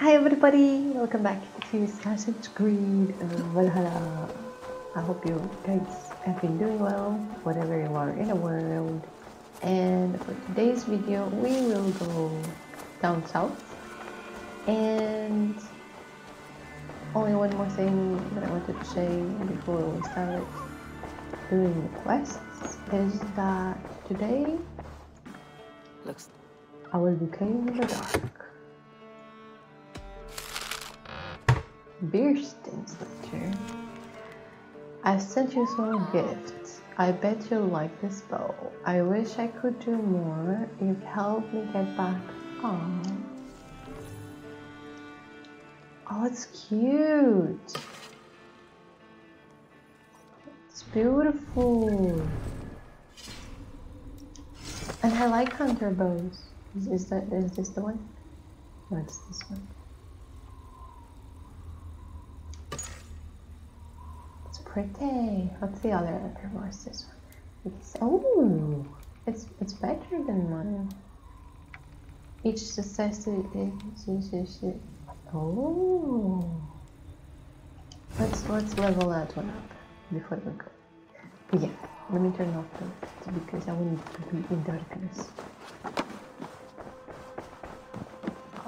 Hi everybody, welcome back to Assassin's Creed Valhalla. I hope you guys have been doing well, whatever you are in the world. And for today's video, we will go down south. And only one more thing that I wanted to say before we start doing the quests is that today Looks I will be playing in the dark. Beerstein's letter. I sent you some gifts. I bet you'll like this bow. I wish I could do more. You've helped me get back home. Oh, it's cute. It's beautiful. And I like hunter bows. Is, is that is this the one? No, it's this one. Pretty. What's the other? Is this one? It's oh, it's it's better than mine. Each successive oh. Let's let's level that one up before we go. But yeah, let me turn off the lights because I want to be in darkness.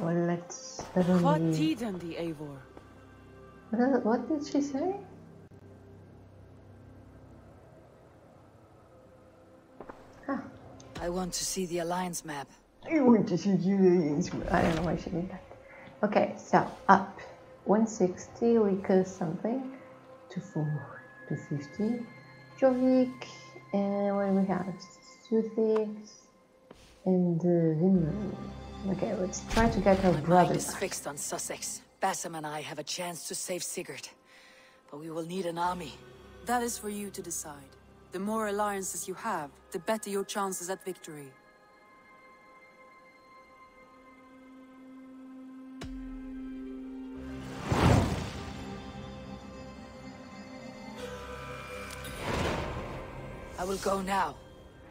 Well, let's level What me. tiden the Eivor? What, what did she say? I want to see the Alliance map. I want to see you. I don't know why she did that. Okay, so up 160, weaker something. To 4, to 50. Jorvik, and what do we have? Suthsexe, and uh, Okay, let's try to get her My brother is fixed on Sussex. Basim and I have a chance to save Sigurd. But we will need an army. That is for you to decide. The more alliances you have, the better your chances at victory. I will go now,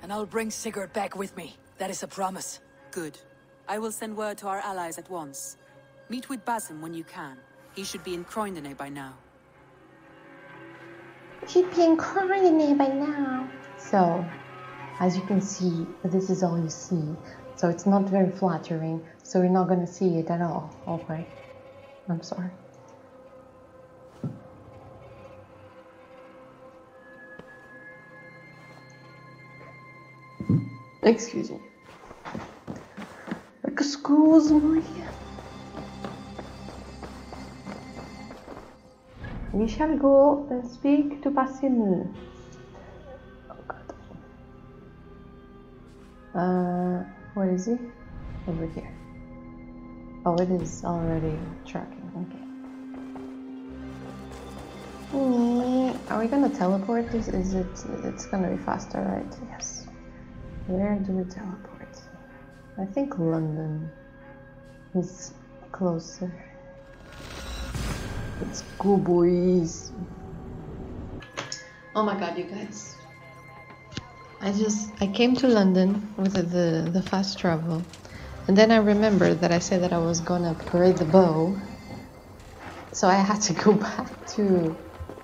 and I'll bring Sigurd back with me. That is a promise. Good. I will send word to our allies at once. Meet with Basim when you can. He should be in Croydon by now. She'd be incarnate by now. So, as you can see, this is all you see. So it's not very flattering. So you're not gonna see it at all. Oh, okay. I'm sorry. Excuse me. Excuse me. We shall go and speak to Basim. Oh god. Uh, where is he? Over here. Oh, it is already tracking. Okay. Mm, Are we gonna teleport this? Is it? It's gonna be faster, right? Yes. Where do we teleport? I think London is closer. Let's go, boys. Oh my god, you guys. I just I came to London with the, the the fast travel, and then I remembered that I said that I was gonna upgrade the bow, so I had to go back to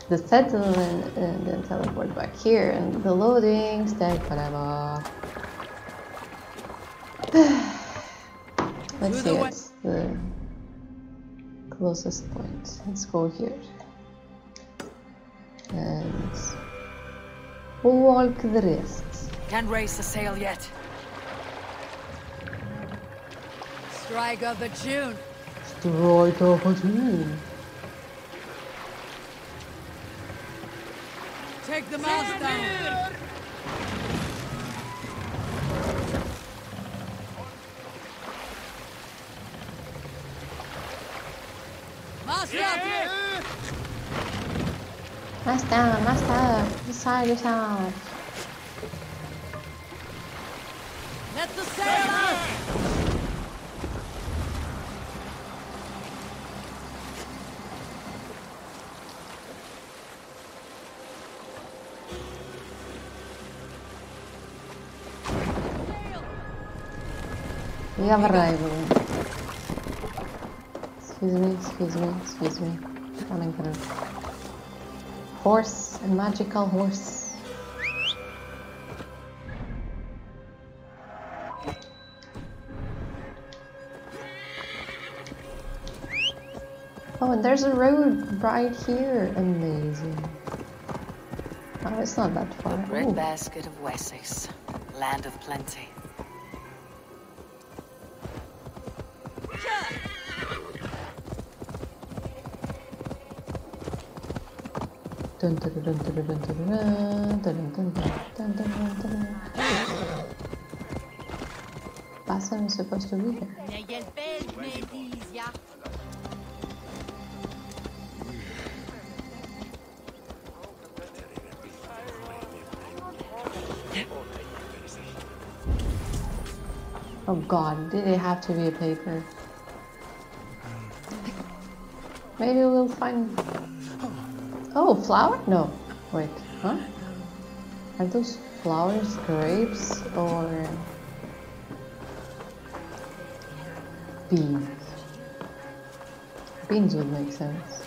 the settlement and then teleport back here, and the loading take forever. Let's see, it's the closest point. Let's go here. And we'll walk the rest. Can't raise the sail yet. Strike of the June. Strike off the tune. Take the mast down. Mast down. Master, master, decide yourself. Let the sail out. We have arrival. Excuse me, excuse me, excuse me. Coming, coming. Horse, a magical horse. Oh, and there's a road right here. Amazing. Oh, it's not that far. Red Ooh. basket of Wessex, land of plenty. Dun. Basim is supposed to. Oh god, did it have to be a paper? Maybe we'll find. Oh, flower? No. Wait, huh? Are those flowers grapes or beans? Beans would make sense.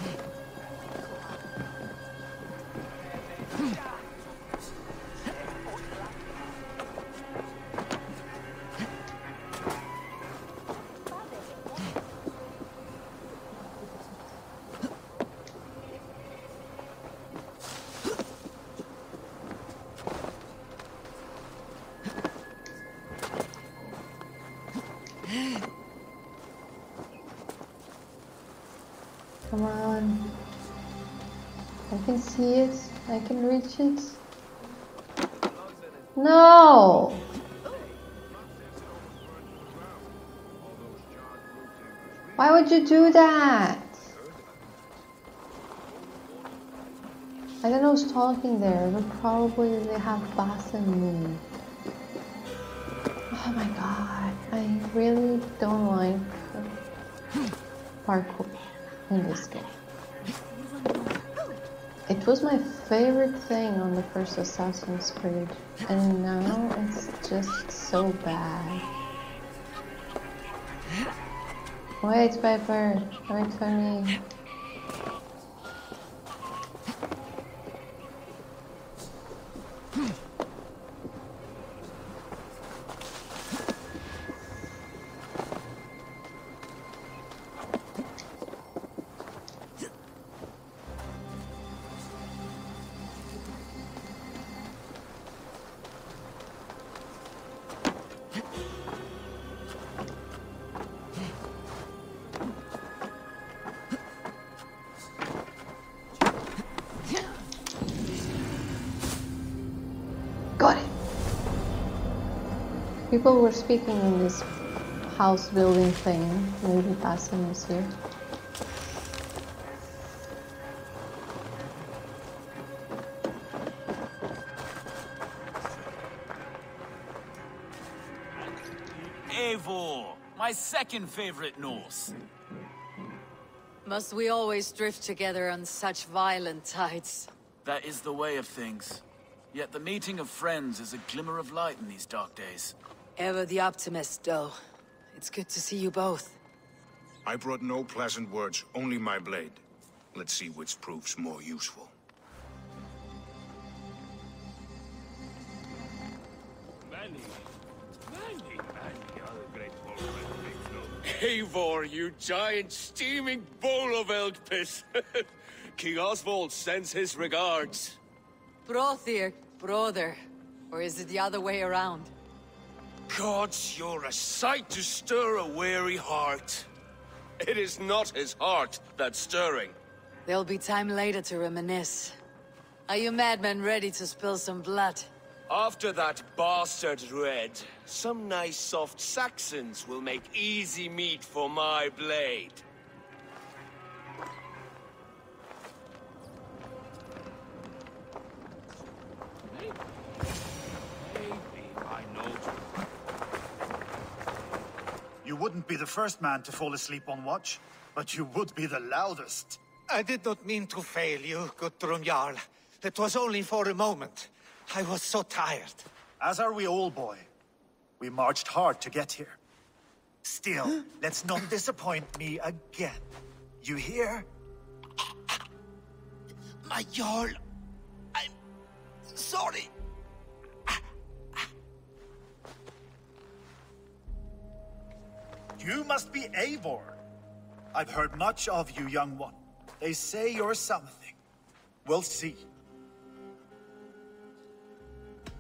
No! Why would you do that? I don't know who's talking there, but probably they have Bass and me. Oh my god, I really don't like parkour in this game. It was my favorite thing on the first Assassin's Creed, and now it's just so bad. Wait, Piper, wait for me. People were speaking in this house building thing. Maybe Basim is here. Eivor, my second favorite Norse. Must we always drift together on such violent tides? That is the way of things. Yet the meeting of friends is a glimmer of light in these dark days. Ever the optimist, though. It's good to see you both. I brought no pleasant words, only my blade. Let's see which proves more useful. Many, many, many other great Eivor, you giant steaming bowl of elk piss. King Oswald sends his regards. Brothir, brother. Or is it the other way around? Gods, you're a sight to stir a weary heart. It is not his heart that's stirring. There'll be time later to reminisce. Are you madmen ready to spill some blood? After that bastard Red, some nice soft Saxons will make easy meat for my blade. You wouldn't be the first man to fall asleep on watch, but you would be the loudest. I did not mean to fail you, Guthrum Jarl. It was only for a moment. I was so tired. As are we all, boy. We marched hard to get here. Still, let's not disappoint me again. You hear? My Jarl, I'm sorry. You must be Eivor. I've heard much of you, young one. They say you're something. We'll see.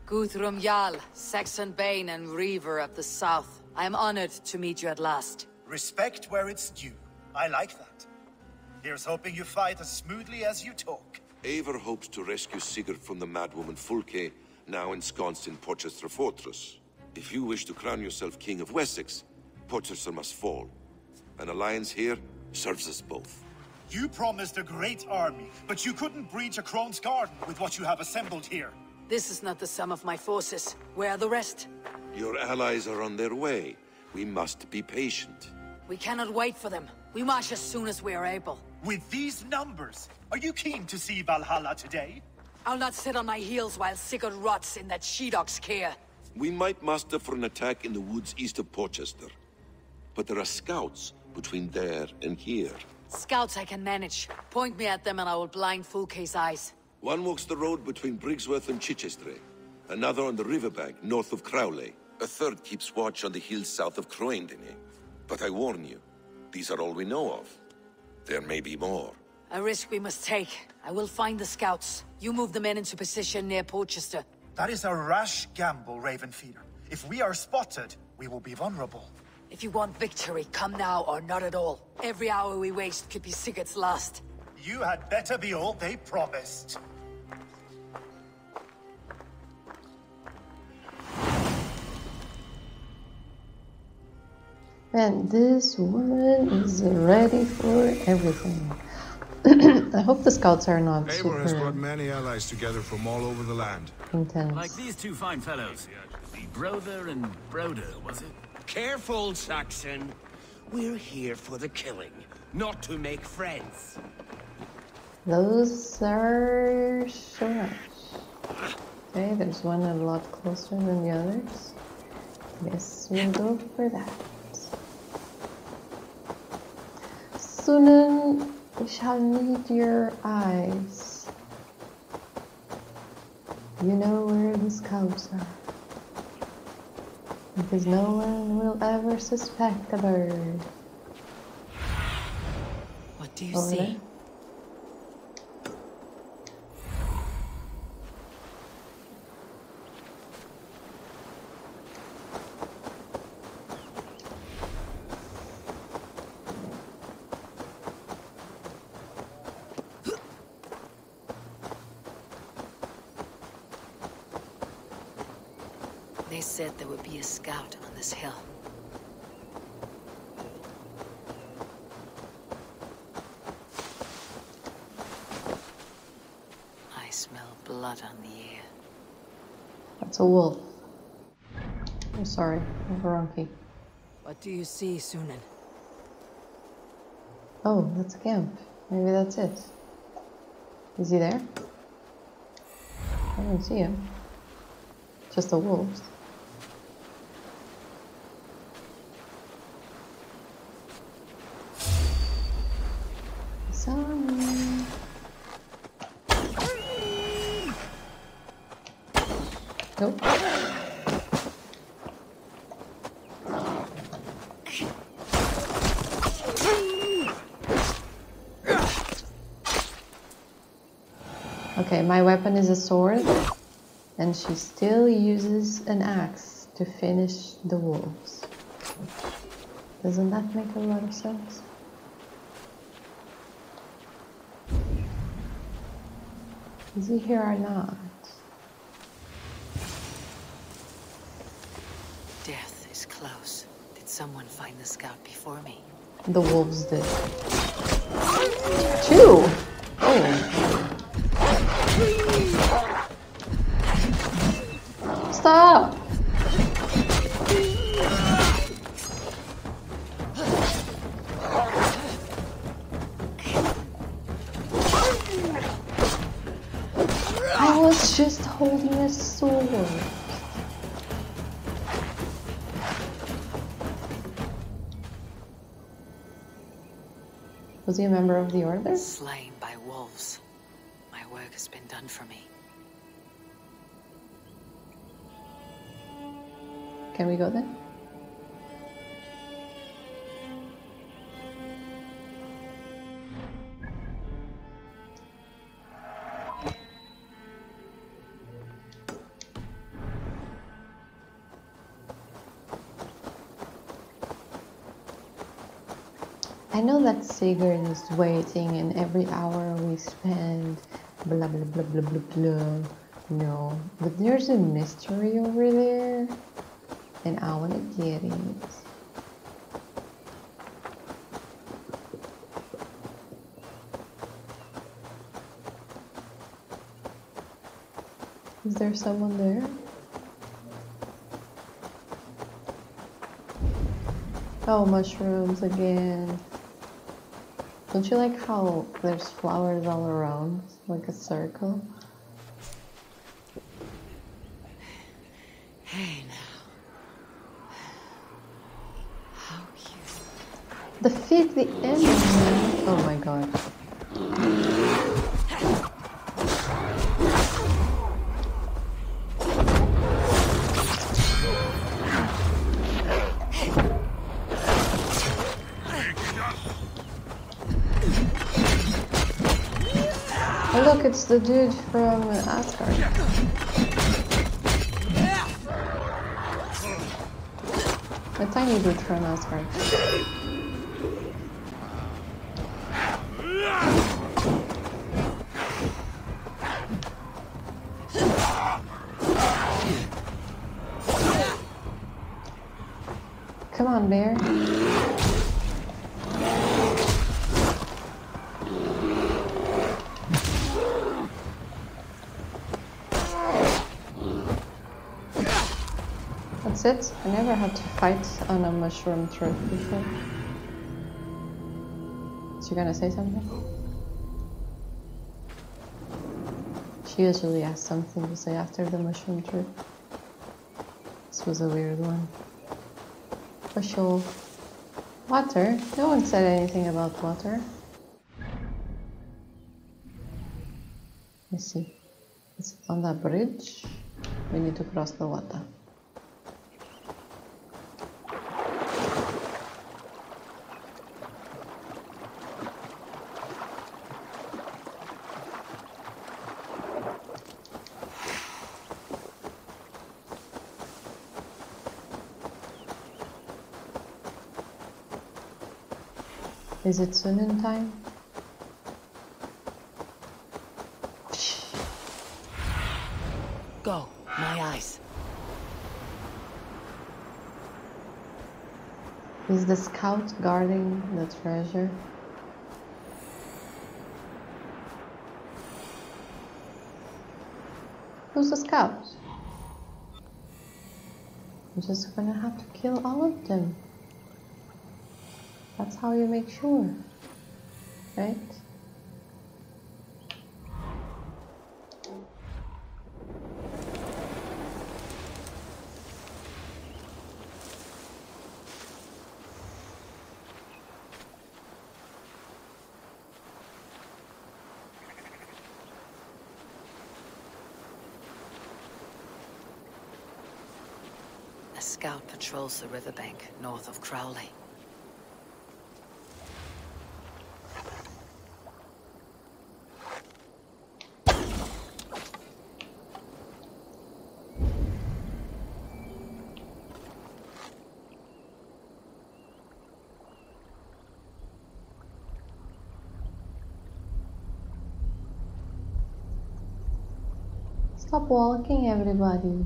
Guthrum Jarl, Saxon Bane and Reaver of the South. I am honored to meet you at last. Respect where it's due. I like that. Here's hoping you fight as smoothly as you talk. Eivor hopes to rescue Sigurd from the madwoman Fulke, now ensconced in Portcestre Fortress. If you wish to crown yourself King of Wessex, Portcestre must fall. An alliance here serves us both. You promised a great army, but you couldn't breach a Krone's garden with what you have assembled here. This is not the sum of my forces. Where are the rest? Your allies are on their way. We must be patient. We cannot wait for them. We march as soon as we are able. With these numbers, are you keen to see Valhalla today? I'll not sit on my heels while Sigurd rots in that she-dog's care. We might muster for an attack in the woods east of Portcestre. But there are scouts between there and here. Scouts I can manage. Point me at them and I will blind Fulke's eyes. One walks the road between Briggsworth and Chichester. Another on the riverbank north of Crowley. A third keeps watch on the hills south of Croendene. But I warn you, these are all we know of. There may be more. A risk we must take. I will find the scouts. You move the men into position near Portcestre. That is a rash gamble, Ravenfeeder. If we are spotted, we will be vulnerable. If you want victory, come now or not at all. Every hour we waste could be Sigurd's last. You had better be all they promised. Man, this woman is ready for everything. I hope the scouts are not Eivor has brought many allies together from all over the land. intense. Like these two fine fellows. Brother and Broder, was it? Careful, Saxon. We're here for the killing, not to make friends. Those are sure. Okay, there's one a lot closer than the others. Guess we'll go for that. Soon we shall need your eyes. You know where these scouts are. Because no one will ever suspect a bird. What do you Over see? there? They said there would be a scout on this hill. I smell blood on the air. That's a wolf. I'm sorry, Varonki. Do you see, Sýnin? Oh, that's a camp. Maybe that's it. Is he there? I don't see him. Just the wolves. Sorry. Nope. Okay, my weapon is a sword, and she still uses an axe to finish the wolves. Doesn't that make a lot of sense? Is he here or not? Death is close. Did someone find the scout before me? The wolves did. Two! Oh. I was just holding a sword. Was he a member of the order? Slain. Go then? I know that Sigurd is waiting and every hour we spend blah blah blah blah blah blah. No, but there's a mystery over there and I want to get it. Is there someone there? Oh, mushrooms again. Don't you like how there's flowers all around, like a circle? Hey now. How cute. Defeat the enemy! Oh my god. Oh look, it's the dude from Asgard. The tiny dude from Asgard. Never had to fight on a mushroom trip before. So you're gonna say something? She usually has something to say after the mushroom trip. This was a weird one. Sure. Water? No one said anything about water. Let's see. It's on that bridge. We need to cross the water. Is it soon in time? Go, my eyes. Is the scout guarding the treasure? Who's the scout? I'm just gonna have to kill all of them. How you make sure, right? A scout patrols the riverbank north of Crowley. Stop walking, everybody.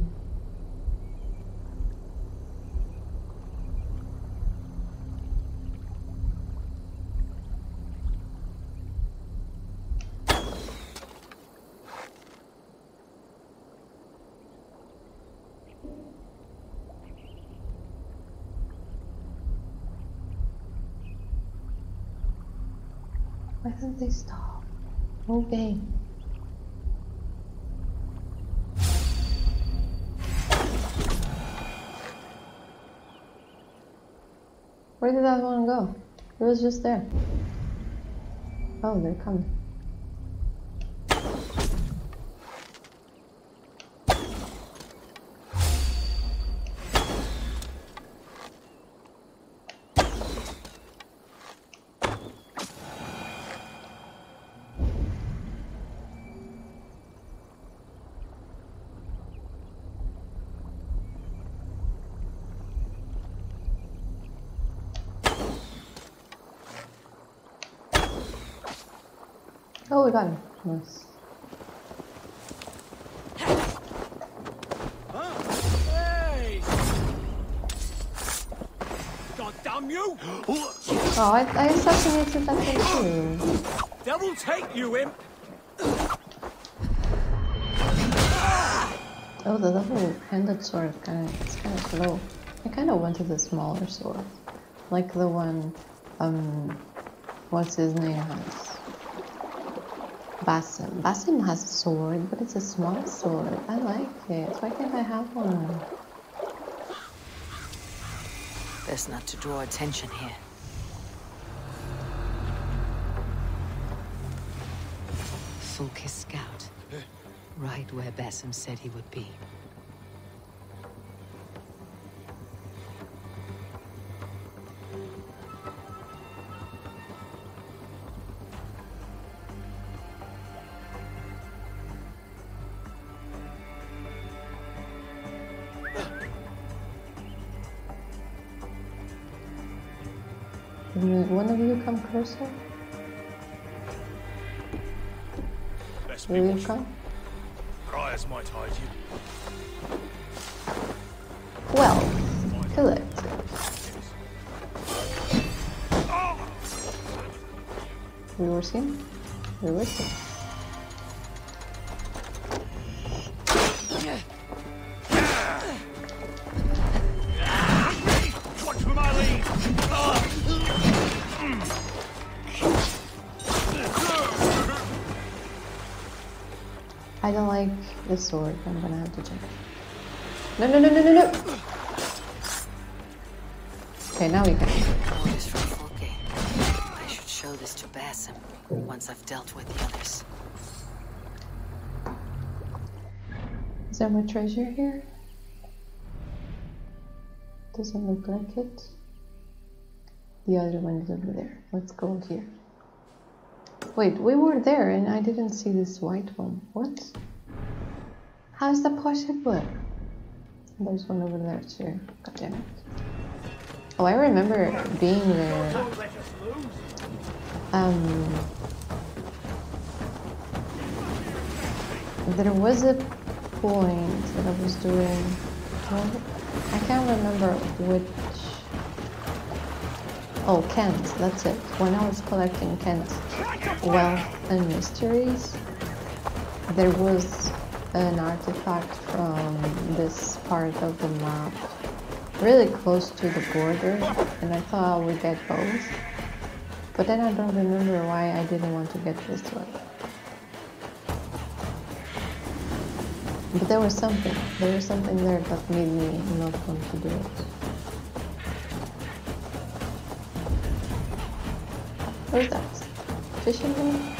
Why don't they stop moving? did that one go? It was just there. Oh, they're coming. Oh, I, I assassinated that thing too. Devil take you, imp! Oh, the double-handed sword kind of it's kind of slow. I kind of wanted the smaller sword, like the one, um, what's his name has. Basim. Basim has a sword, but it's a small sword. I like it. Why can't I have one? Best not to draw attention here. Where Basim said he would be. Will one of you come closer? Best Will you watchful. come? Briars might hide you. Well, kill it. We were seen? Sword. I'm gonna have to check. No, no, no, no, no, no! Okay, now we can. Orders from Fulke. I should show this to Basim once I've dealt with the others. Is there more treasure here? Doesn't look like it. The other one is over there. Let's go here. Wait, we were there and I didn't see this white one. What? How is the that possible? There's one over there too. God damn it. Oh, I remember being there. Um, there was a point that I was doing. I can't remember which. Oh, Kent, that's it. When I was collecting Kent wealth and mysteries, there was an artifact from this part of the map, really close to the border, and I thought I would get both. But then I don't remember why I didn't want to get this one. But there was something. There was something there that made me not want to do it. What is that? Fisherman?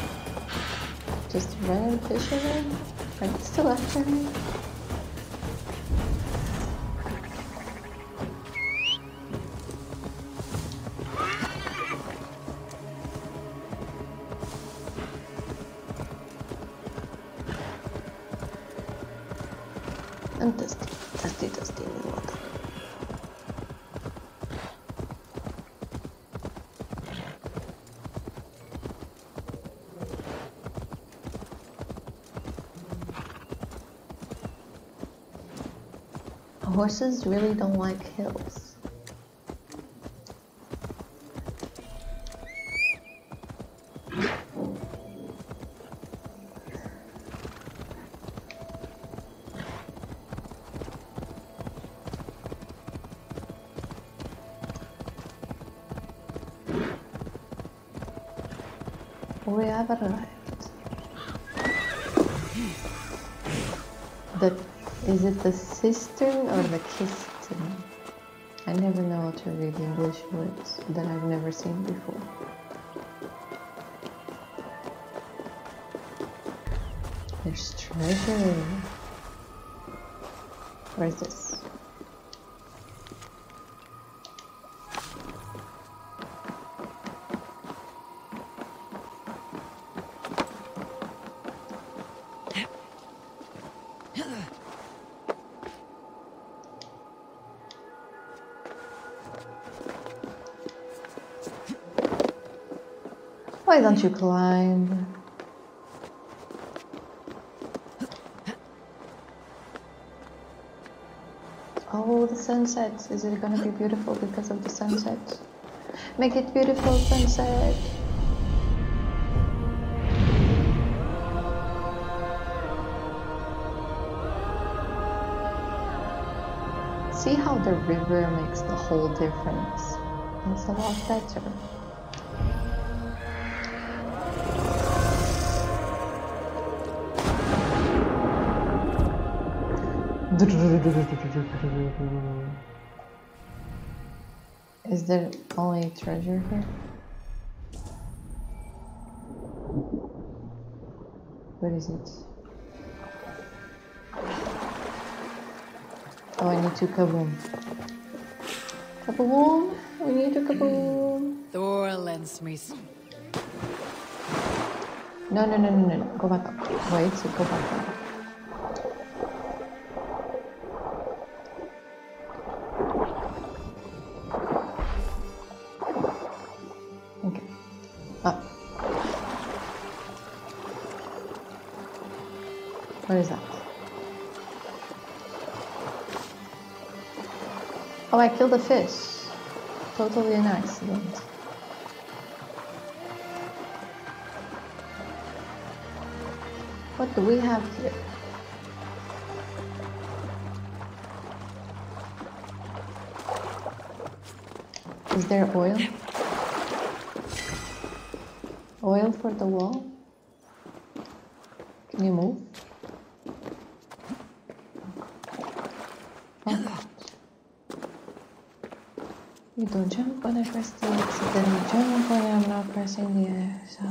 Just random fisherman? Are they still Horses really don't like hills. We have arrived. The is it the cistern kissed me. I never know how to read English words that I've never seen before. There's treasure. Where's this? Don't you climb? Oh, the sunset. Is it gonna be beautiful because of the sunset? Make it beautiful, sunset. See how the river makes the whole difference. It's a lot better. Is there only treasure here? What is it? Oh, I need to kaboom. Kaboom! We need to kaboom! Thor lends me no, no, no, no, no. Go back up. Wait, so go back up. I killed a fish. Totally an accident. What do we have here? Is there oil? Oil for the wall? Can you move? Don't jump when I press the you jump when I'm not pressing the X. So.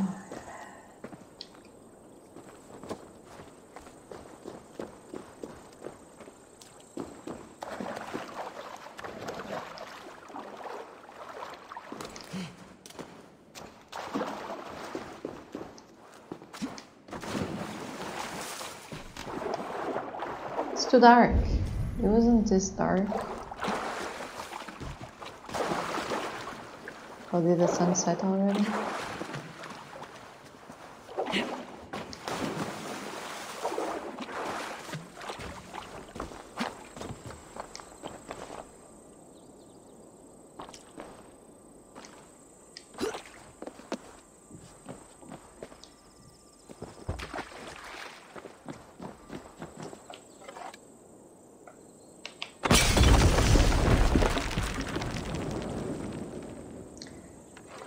It's too dark. It wasn't this dark. Did the sun set already?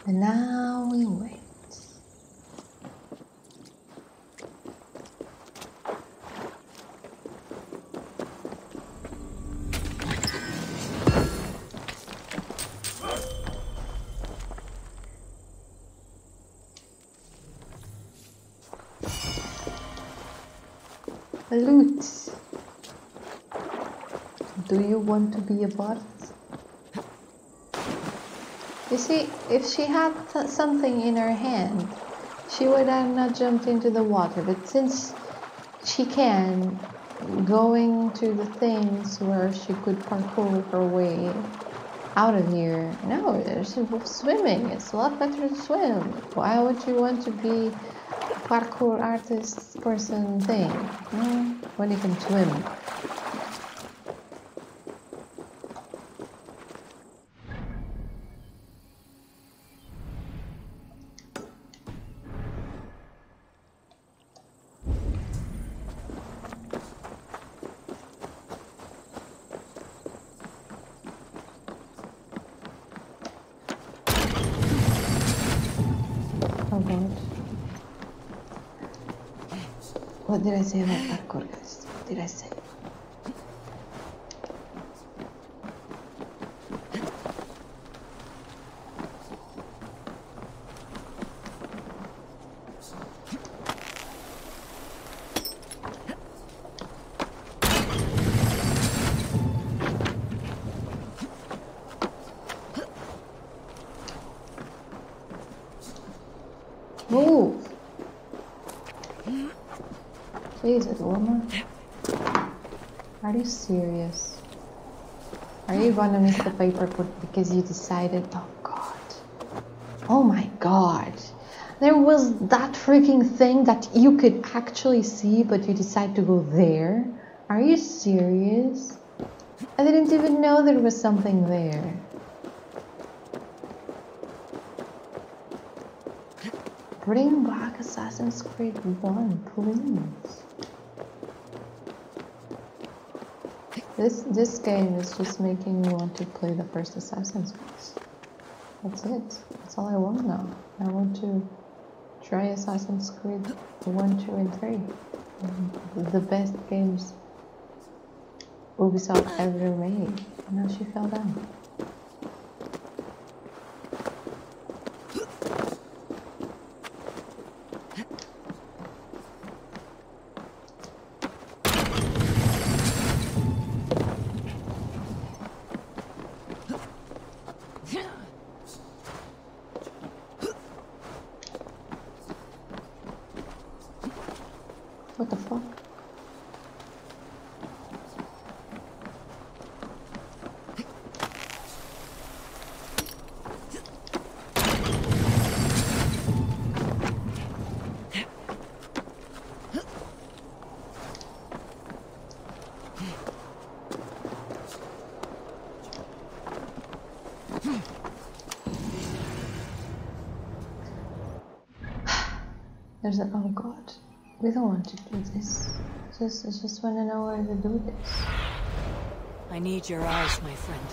And now we wait. Loot. Do you want to be a bot? You see, if she had th- something in her hand, she would have not jumped into the water. But since she can, going to the things where she could parkour her way out of here, no, there's swimming. It's a lot better to swim. Why would you want to be a parkour artist person thing? No, when you can swim. What did I say about parkour, guys? What did I say? Move! Jesus, woman. Are you serious? Are you gonna miss the paper because you decided? Oh god. Oh my god. There was that freaking thing that you could actually see, but you decide to go there? Are you serious? I didn't even know there was something there. Bring back Assassin's Creed 1, please. This this game is just making me want to play the first Assassin's Creed. That's it. That's all I want now. I want to try Assassin's Creed 1, 2, and 3. The best games Ubisoft ever made. And now she fell down. What the fuck? There's a oh god. We don't want to do this. Just I just wanna know where to do this. I need your eyes, my friend.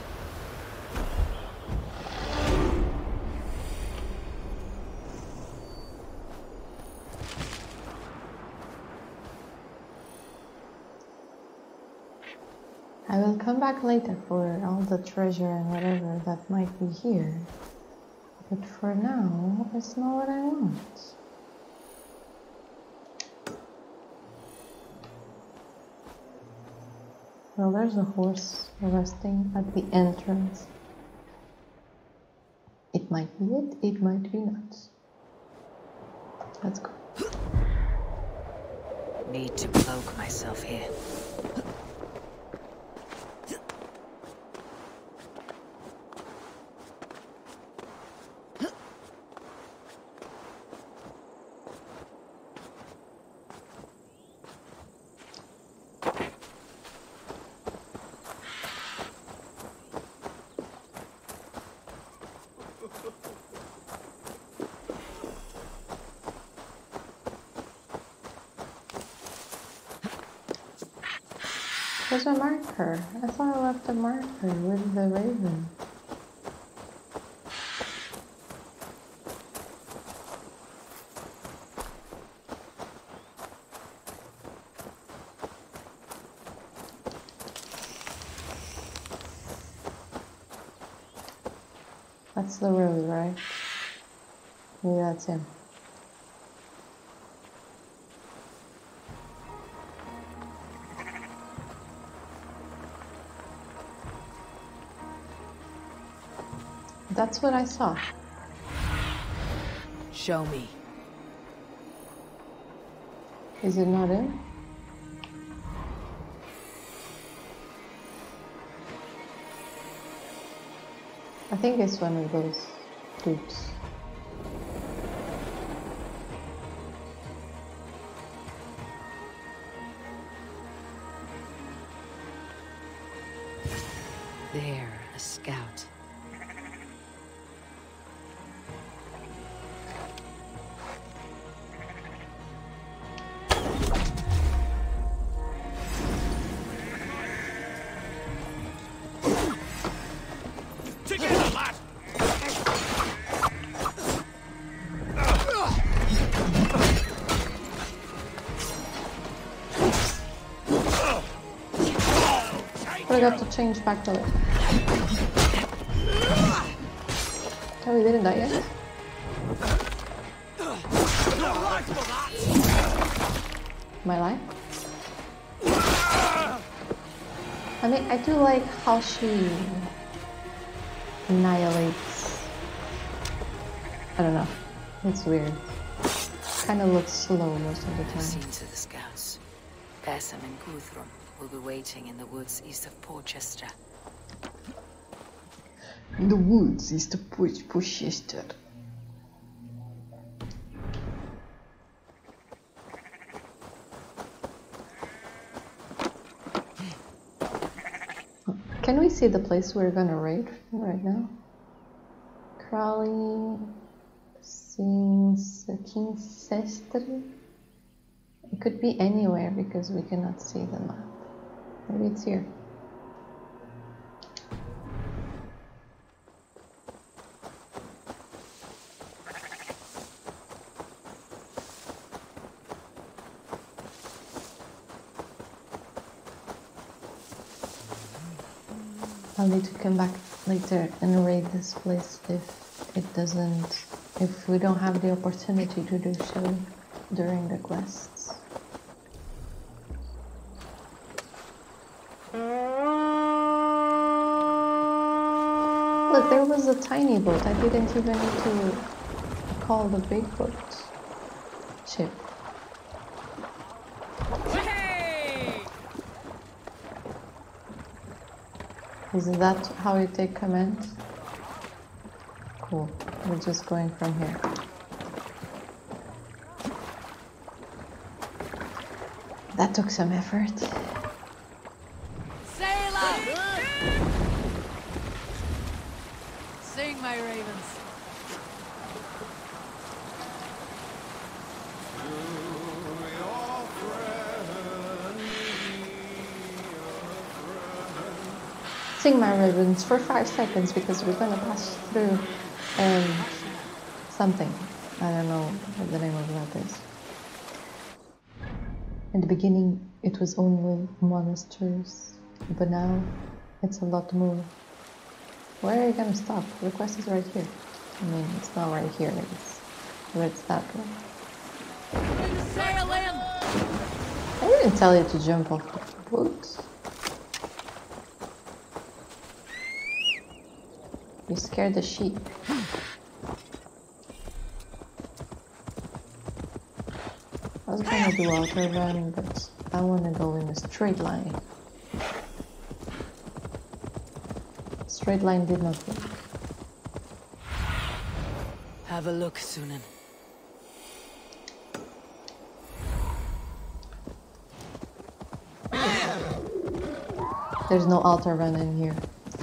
I will come back later for all the treasure and whatever that might be here. But for now, it's not what I want. Well, there's a horse resting at the entrance. It might be it, it might be not. Let's go. Need to cloak myself here. A marker. I thought I left a marker with the raven. That's the road, right? Maybe that's him. That's what I saw. Show me. Is it not in? I think it's one of those change back to it. Oh, we didn't die yet? My life? I mean, I do like how she annihilates. I don't know. It's weird. kind of looks slow most of the time. seen to the scouts. Basim and Guthrum will be waiting in the woods east of Portcestre. In the woods east of push Pushester. Can we see the place we're gonna raid right now? Crowley since Kincester. It could be anywhere because we cannot see the map. Maybe it's here. I'll need to come back later and raid this place if it doesn't, if we don't have the opportunity to do so during the quests. Look, there was a tiny boat. I didn't even need to call the big boat ship. Is that how you take command? Cool. We're just going from here. That took some effort. Sail up! Sing, my ravens. Sing my ravens for five seconds because we're gonna pass through um, something. I don't know what the name of that is. In the beginning, it was only monasteries, but now it's a lot more. Where are you gonna stop? The quest is right here. I mean, it's not right here, it's, but it's that in! I didn't tell you to jump off the boat. You scared the sheep. I was gonna do outer run, but I wanna go in a straight line. Straight line did not work. Have a look, Sýnin. There's no outer run in here.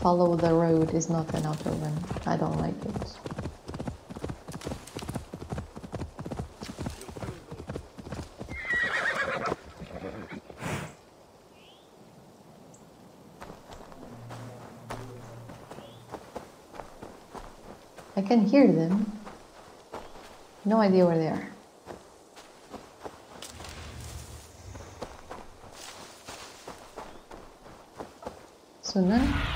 Follow the road is not an run. I don't like it. I can hear them. No idea where they are. Sýnin?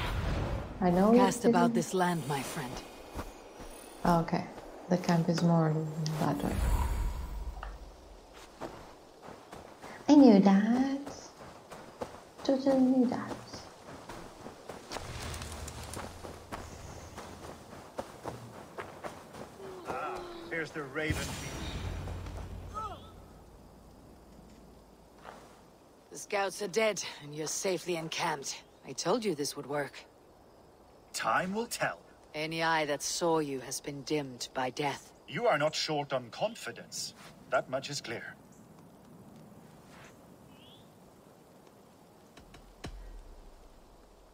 I know you Cast about this land, my friend. Oh, okay. The camp is more that way. I knew that. Totally knew that. Ah, here's the Raven. The scouts are dead, and you're safely encamped. I told you this would work. Time will tell. Any eye that saw you has been dimmed by death. You are not short on confidence. That much is clear.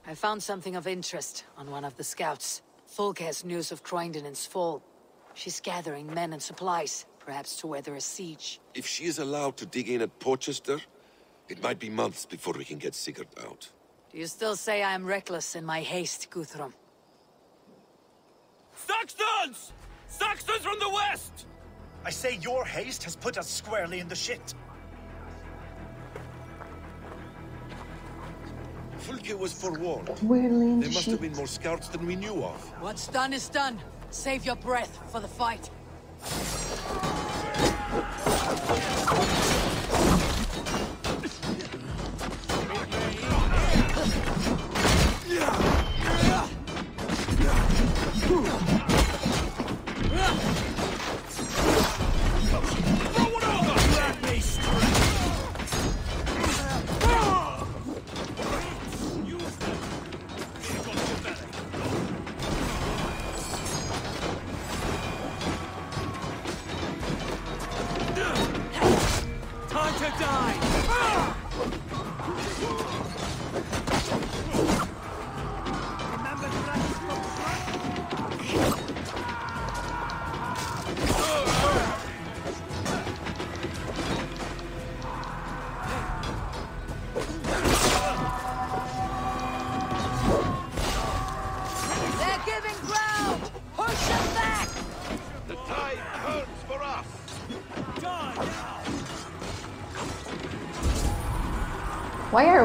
I found something of interest on one of the scouts. Fulke has news of Croinden's fall. She's gathering men and supplies, perhaps to weather a siege. If she is allowed to dig in at Portcestre, it might be months before we can get Sigurd out. Do you still say I am reckless in my haste, Guthrum? Saxons! Saxons from the west! I say your haste has put us squarely in the shit. Fulke was forewarned. Weirdly in There the must have been more scouts than we knew of. What's done is done. Save your breath for the fight.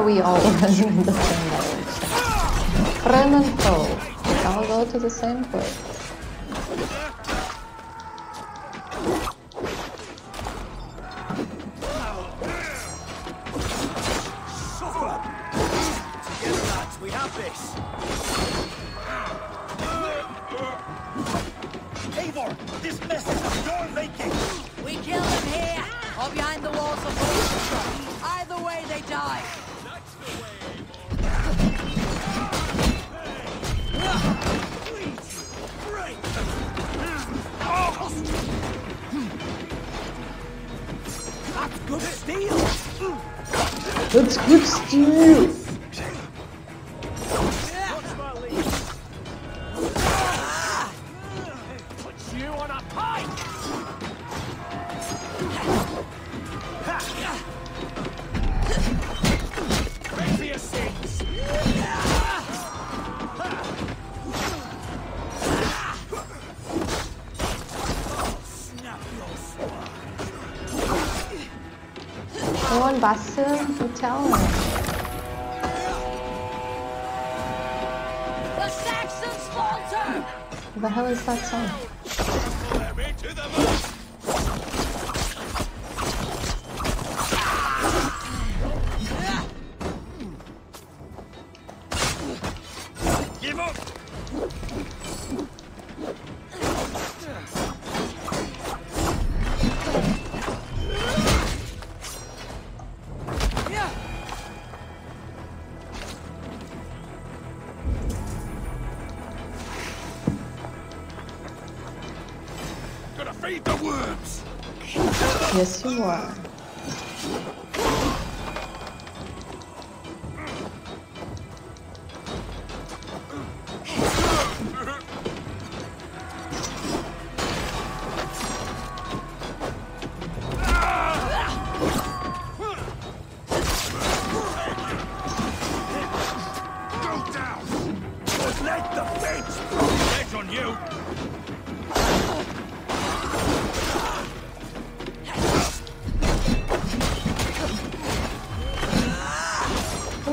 We all running in the same direction? Friend and foe. We all go to the same place. Yes,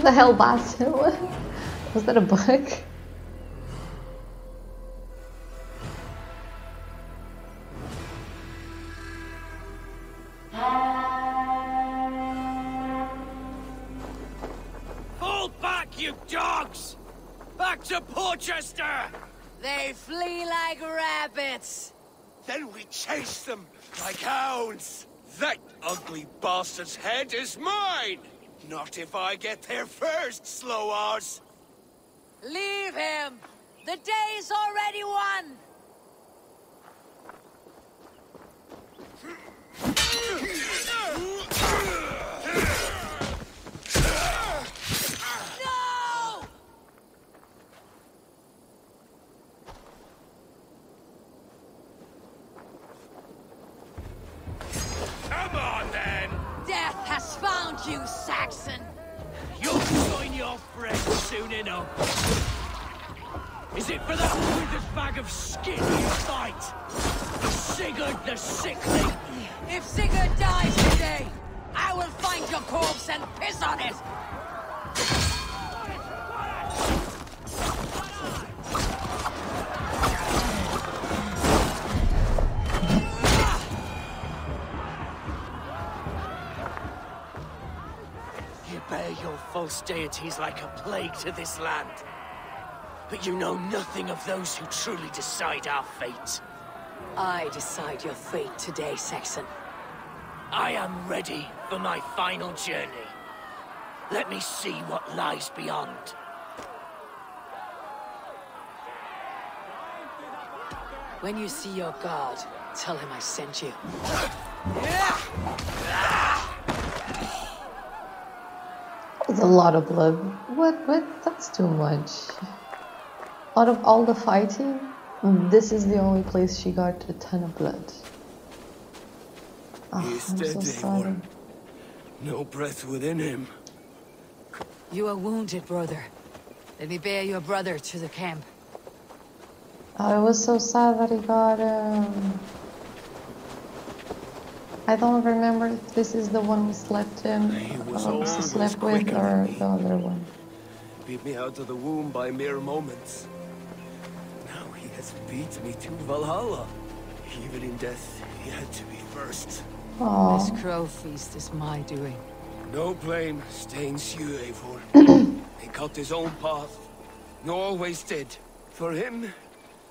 the hell, Basim? Was that a bug? Fall back, you dogs! Back to Portcestre! They flee like rabbits. Then we chase them like hounds. That ugly bastard's head is mine! Not if I get there first, Slowars! Leave him. The day's already won. No! Come on, then! Death has found you, Is it for that withered bag of skin you fight? Sigurd the Sickly? If Sigurd dies today, I will find your corpse and piss on it. You bear your false deities like a plague to this land. But you know nothing of those who truly decide our fate. I decide your fate today, Saxon. I am ready for my final journey. Let me see what lies beyond. When you see your god, tell him I sent you. Ah! It's a lot of blood. What? What? That's too much. Out of all the fighting, this is the only place she got a ton of blood. Oh, I'm so sorry. No breath within him. You are wounded, brother. Let me bear your brother to the camp. Oh, it was so sad that he got um. I don't remember if this is the one we slept in, He was uh, or always slept with, or the other one. Beat me out of the womb by mere moments. Now he has beat me to Valhalla. Even in death, he had to be first. Oh, This crow feast is my doing. No blame stains you, Eivor. he cut his own path. No always did. For him,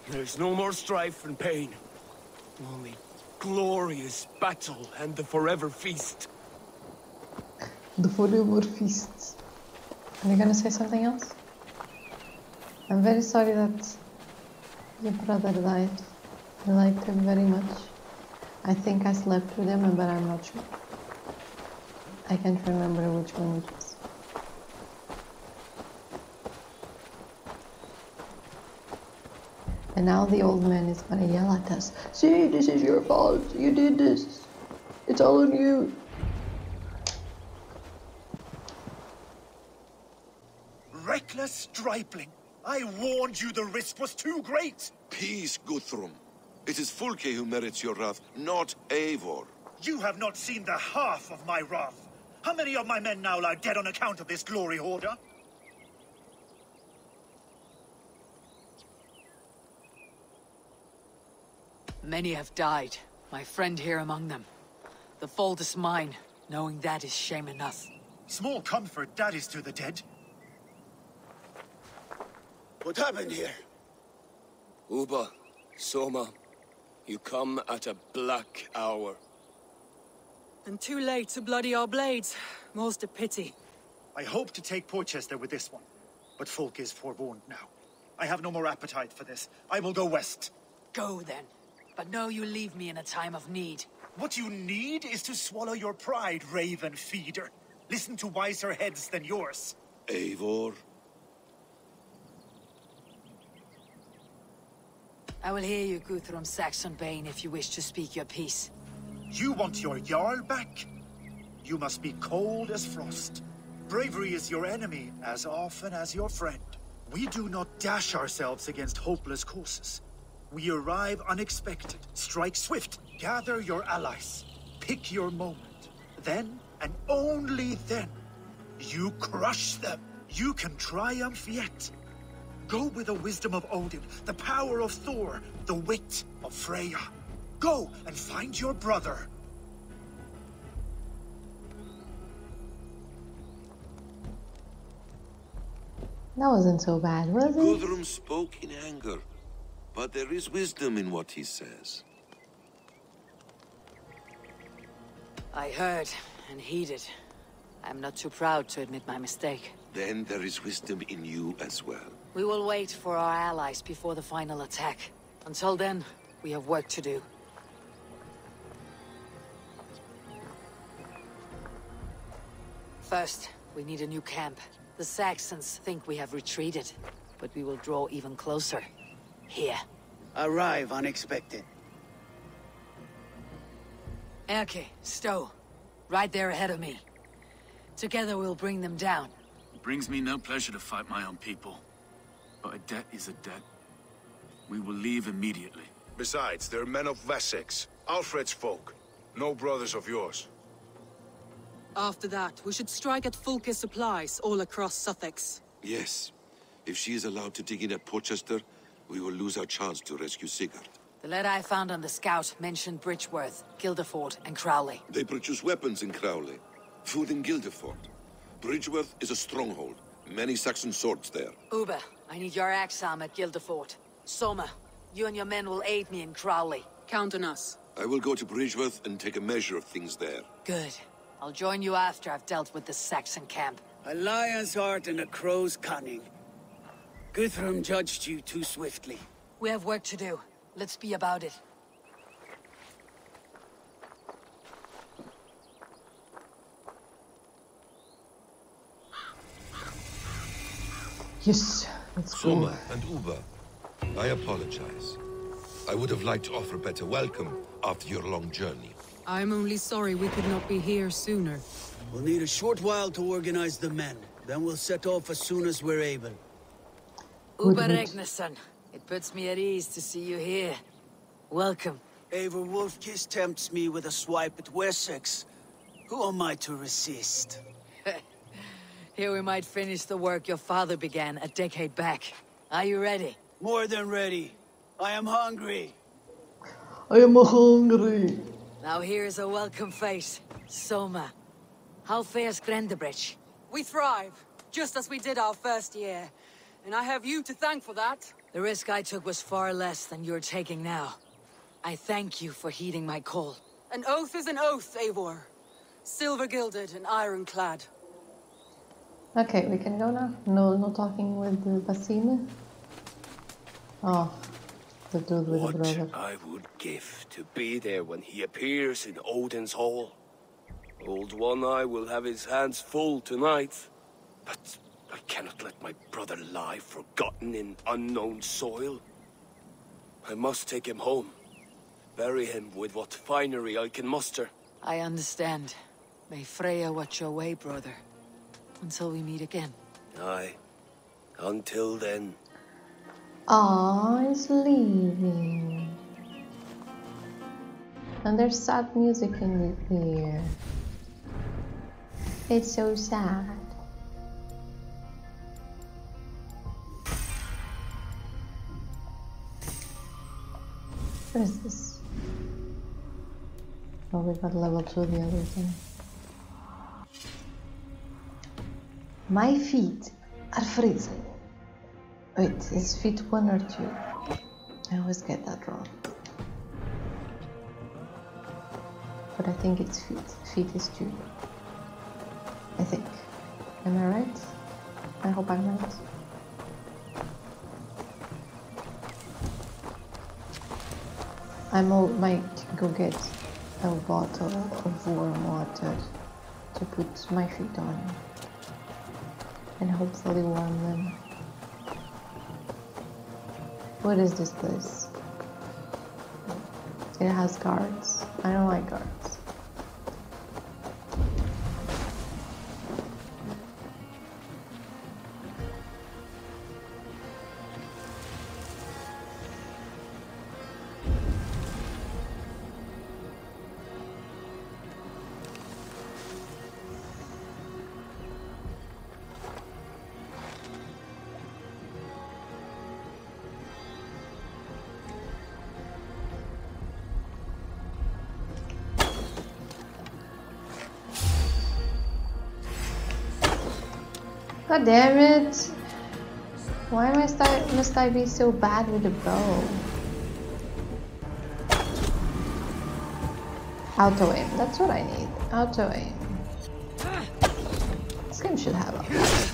there's no more strife and pain. Only glorious battle and the forever feast. the forever feast. Are you gonna say something else? I'm very sorry that your brother died. I liked him very much. I think I slept with him, but I'm not sure. I can't remember which one it was. And now the old man is gonna yell at us. See, this is your fault. You did this. It's all on you. Reckless stripling! I warned you the risk was too great! Peace, Guthrum. It is Fulke who merits your wrath, not Eivor. You have not seen the half of my wrath. How many of my men now lie dead on account of this glory hoarder? Many have died, my friend here among them. The fault is mine, knowing that is shame enough. Small comfort that is to the dead. What happened here? Ubba, Soma, you come at a black hour. And too late to bloody our blades. Most a pity. I hope to take Portcestre with this one, but Fulke is forewarned now. I have no more appetite for this. I will go west. Go then. But know you leave me in a time of need. What you need is to swallow your pride, raven feeder. Listen to wiser heads than yours. Eivor? I will hear you, Guthrum Saxon Bane, if you wish to speak your piece. You want your Jarl back? You must be cold as frost. Bravery is your enemy as often as your friend. We do not dash ourselves against hopeless courses. We arrive unexpected, strike swift, gather your allies, pick your moment. Then, and only then, you crush them. You can triumph yet. Go with the wisdom of Odin, the power of Thor, the wit of Freya. Go and find your brother. That wasn't so bad, was it? Guthrum spoke in anger, but there is wisdom in what he says. I heard and heeded. I'm not too proud to admit my mistake. Then there is wisdom in you as well. We will wait for our allies before the final attack. Until then, we have work to do. First, we need a new camp. The Saxons think we have retreated, but we will draw even closer. Here. Arrive unexpected. Erke, Stowe. Right there ahead of me. Together we'll bring them down. It brings me no pleasure to fight my own people. But a debt is a debt. We will leave immediately. Besides, they're men of Wessex, Alfred's folk. No brothers of yours. After that, we should strike at Fulke supplies all across Sussex. Yes. If she is allowed to dig in at Portcestre, we will lose our chance to rescue Sigurd. The letter I found on the scout mentioned Bridgeworth, Guildeford, and Crowley. They produce weapons in Crowley, food in Guildeford. Bridgeworth is a stronghold. Many Saxon swords there. Ubba, I need your axe arm at Guildeford. Soma, you and your men will aid me in Crowley. Count on us. I will go to Bridgeworth and take a measure of things there. Good. I'll join you after I've dealt with the Saxon camp. A lion's heart and a crow's cunning. Guthrum judged you too swiftly. We have work to do. Let's be about it. Yes, let's go. Soma and Ubba, I apologize. I would have liked to offer a better welcome after your long journey. I'm only sorry we could not be here sooner. We'll need a short while to organize the men. Then we'll set off as soon as we're able. Good, Ubba good. It puts me at ease to see you here. Welcome. Eivor Wolf-Kissed tempts me with a swipe at Wessex. Who am I to resist? Here we might finish the work your father began a decade back. Are you ready? More than ready. I am hungry. I am hungry. Now here's a welcome face. Soma. How fares Grantebridge? We thrive, just as we did our first year. And I have you to thank for that. The risk I took was far less than you're taking now. I thank you for heeding my call. An oath is an oath, Eivor. Silver-gilded and ironclad. Okay, we can go now. No, no talking with uh, Basim. Oh, the dude with What the brother. I would give to be there when he appears in Odin's hall. Old One Eye will have his hands full tonight. But I cannot let my brother lie forgotten in unknown soil. I must take him home. Bury him with what finery I can muster. I understand. May Freya watch your way, brother. Until we meet again. Aye. Until then. Aw, he's leaving. And there's sad music in the ear. It's so sad. What is this? Oh, we got level 2 the other thing. My feet are freezing. Wait, is feet 1 or 2? I always get that wrong. But I think it's feet. Feet is 2. I think. Am I right? I hope I'm right. I might go get a bottle of warm water to put my feet on and hopefully warm them. What is this place? It has guards. I don't like guards. Damn it! Why must I must I be so bad with the bow? Auto aim. That's what I need. Auto aim. This game should have a.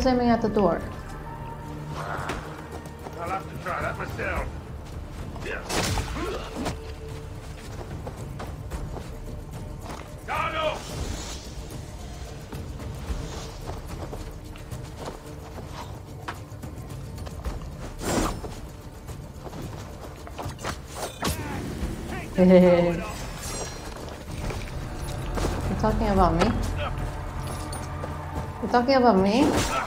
Was aiming at the door. I'll have to try that myself. Yeah. Dano! You're talking about me? You're talking about me?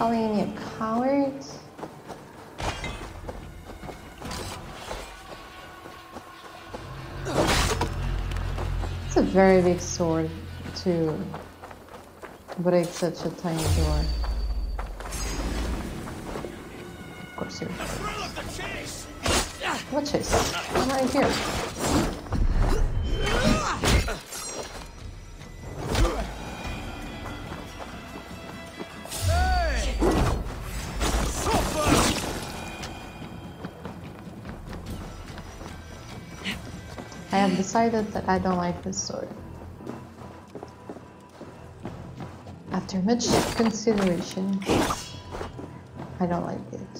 Calling me a coward? It's a very big sword to break such a tiny door. Of course you're. What chase? I'm right here. Decided that I don't like this sword. After much consideration, I don't like it.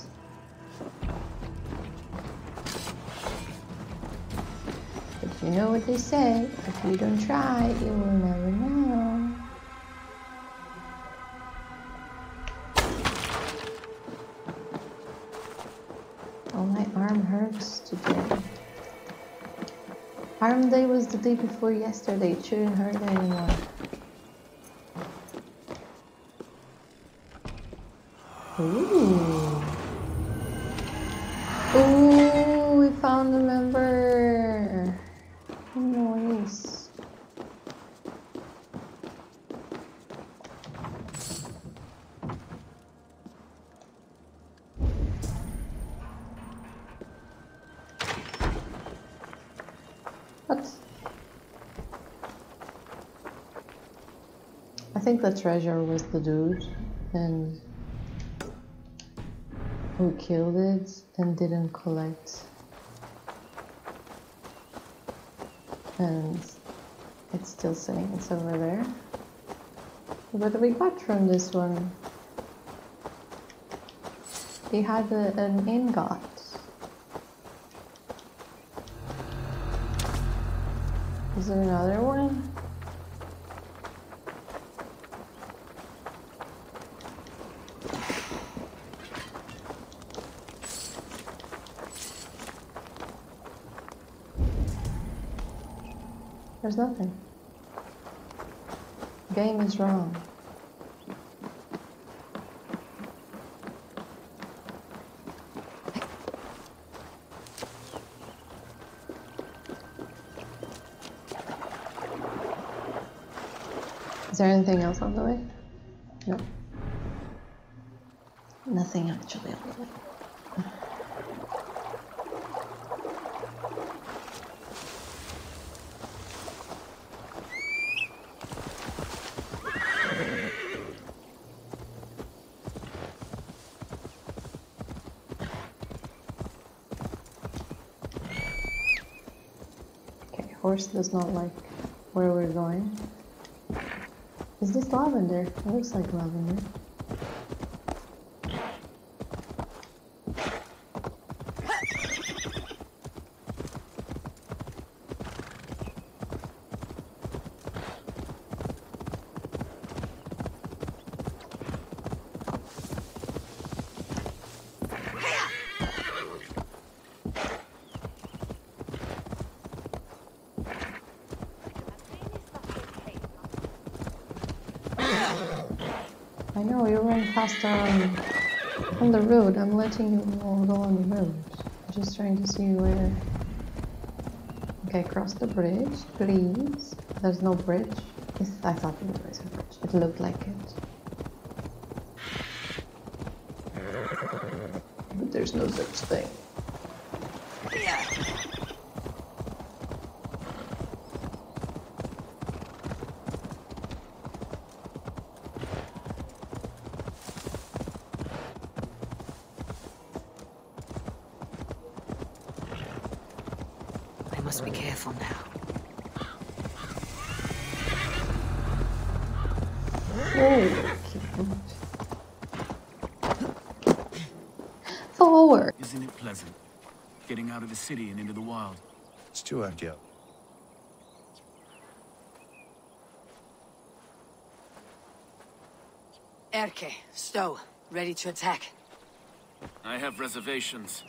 But you know what they say, if you don't try, you will never know. The day before yesterday. It shouldn't hurt anymore. The treasure was the dude and who killed it and didn't collect. And it's still saying it's over there. What do we got from this one? He had a, an ingot. Is there another one? There's nothing. Game is wrong. Is there anything else on the way? No. Nothing actually on the way. Okay, horse does not like where we're going. Is this lavender? It looks like lavender. I know you're running faster on, um, on the road. I'm letting you all go on the road. I'm just trying to see where. Okay, cross the bridge, please. There's no bridge. I thought there was a bridge. It looked like it. But there's no such thing. I must be careful now. Oh, Forward. Isn't it pleasant? Getting out of the city and into the wild. Stuart, yeah. Erke, Stowe, ready to attack. I have reservations.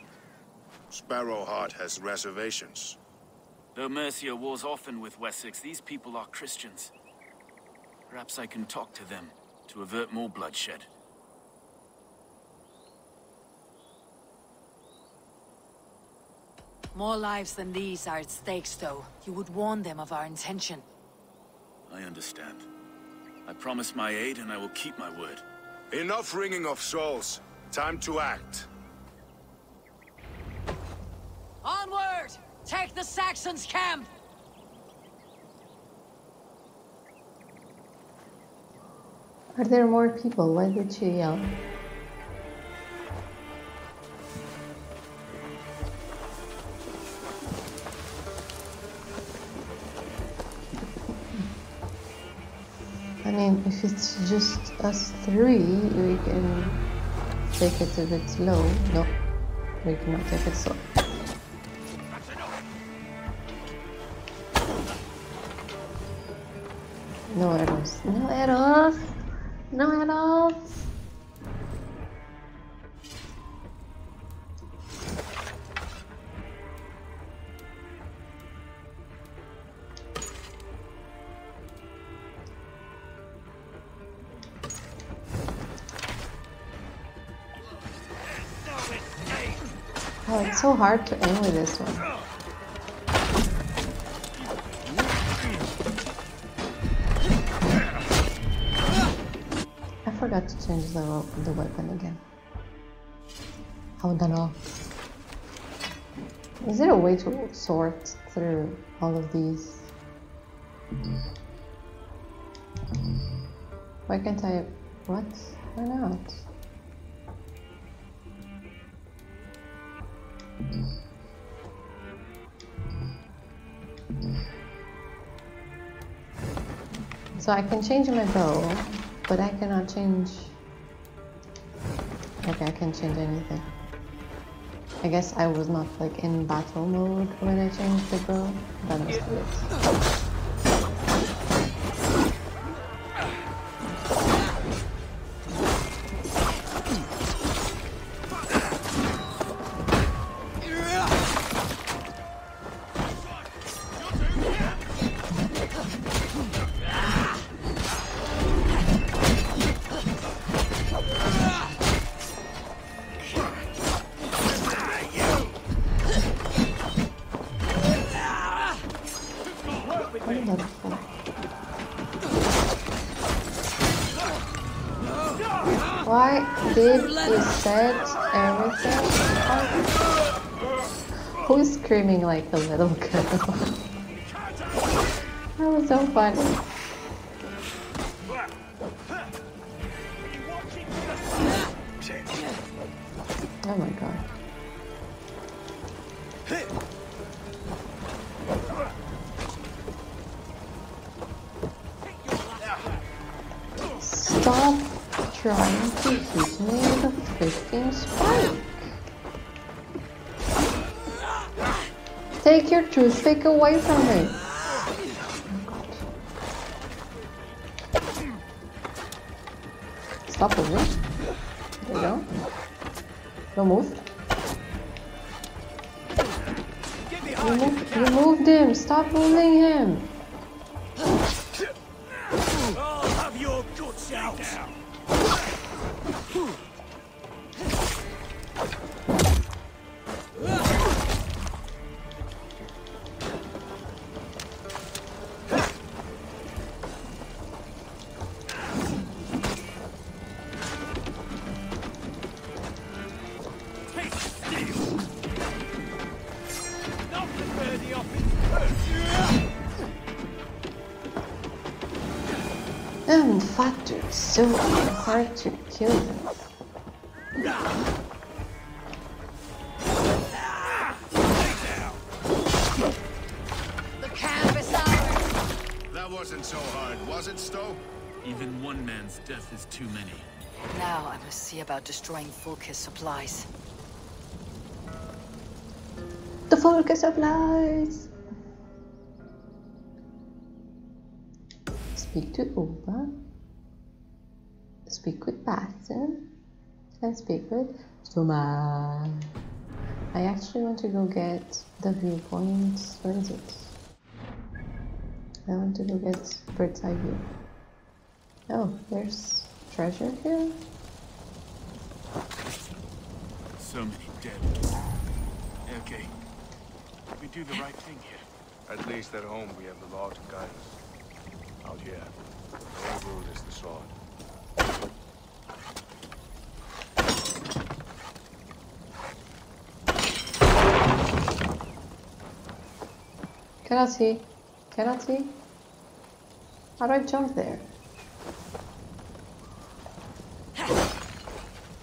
Sparrowheart has reservations. Though Mercia wars often with Wessex, these people are Christians. Perhaps I can talk to them to avert more bloodshed. More lives than these are at stake, Stowe. You would warn them of our intention. I understand. I promise my aid and I will keep my word. Enough ringing of souls. Time to act. Onward! Take the Saxons' camp! Are there more people? Why did she yell? I mean, if it's just us three, we can take it a bit slow. No, we cannot take it slow. No arrows. No arrows. No, at all. Oh, it's so hard to aim with this one. Forgot to change the, the weapon again. Hold on. Is there a way to sort through all of these? Why can't I... What? Why not? So I can change my bow, but I cannot change... Okay, I can change anything. I guess I was not like in battle mode when I changed the bow. That it. Everything? Who's screaming like a little girl? that was so funny. Take your toothpick away from me. Stop moving. There you go. Don't move. Hard to kill them. The camp is! That wasn't so hard, was it, Stowe? Even one man's death is too many. Now I must see about destroying Fulke's supplies. The focus supplies. Speak to Ubba. Speak with Batson. And speak with Suma. I actually want to go get the viewpoint. Where is it? I want to go get bird's eye view. Oh, there's treasure here? So many dead. Okay. We do the right thing here. At least at home we have the law to guide us. Out here, the old rule is the sword. Cannot see. Cannot see. How do I jump there?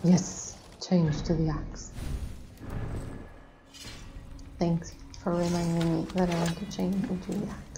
Yes, change to the axe. Thanks for reminding me that I want to change into the axe.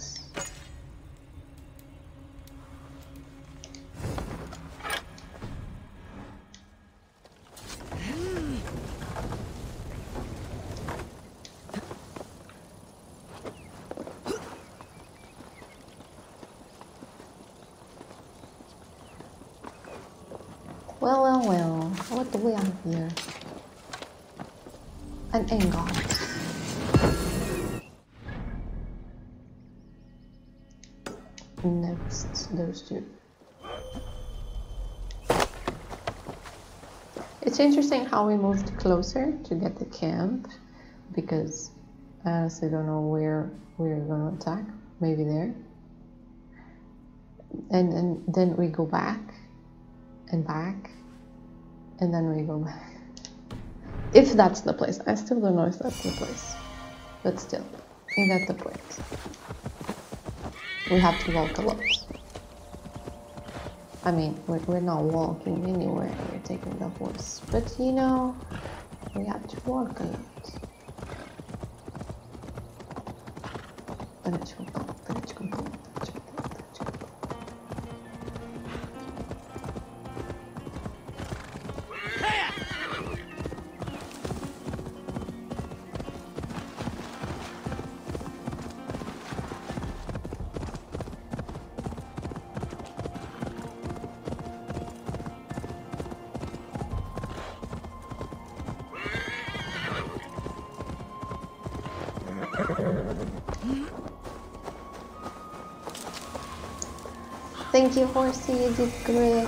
Interesting how we moved closer to get the camp because I honestly don't know where we're going to attack. Maybe there. And, and then we go back and back and then we go back. If that's the place. I still don't know if that's the place. But still, you get the point. We have to walk a lot. I mean, we're, we're not walking anywhere, we're taking the horse. But you know, we have to walk a lot. You, Horsey. You did great.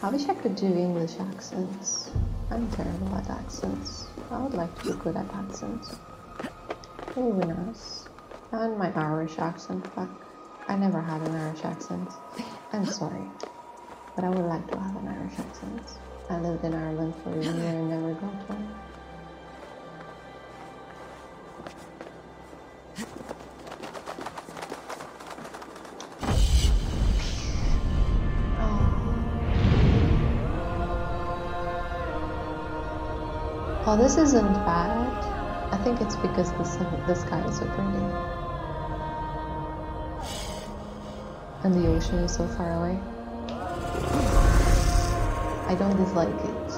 I wish I could do English accents. I'm terrible at accents. I would like to be good at accents. It nice. And my Irish accent, fuck. I never had an Irish accent. I'm sorry. But I would like to have an Irish accent. I lived in Ireland for a year and never got one. This isn't bad. I think it's because the the sky is so pretty. And the ocean is so far away. I don't dislike it.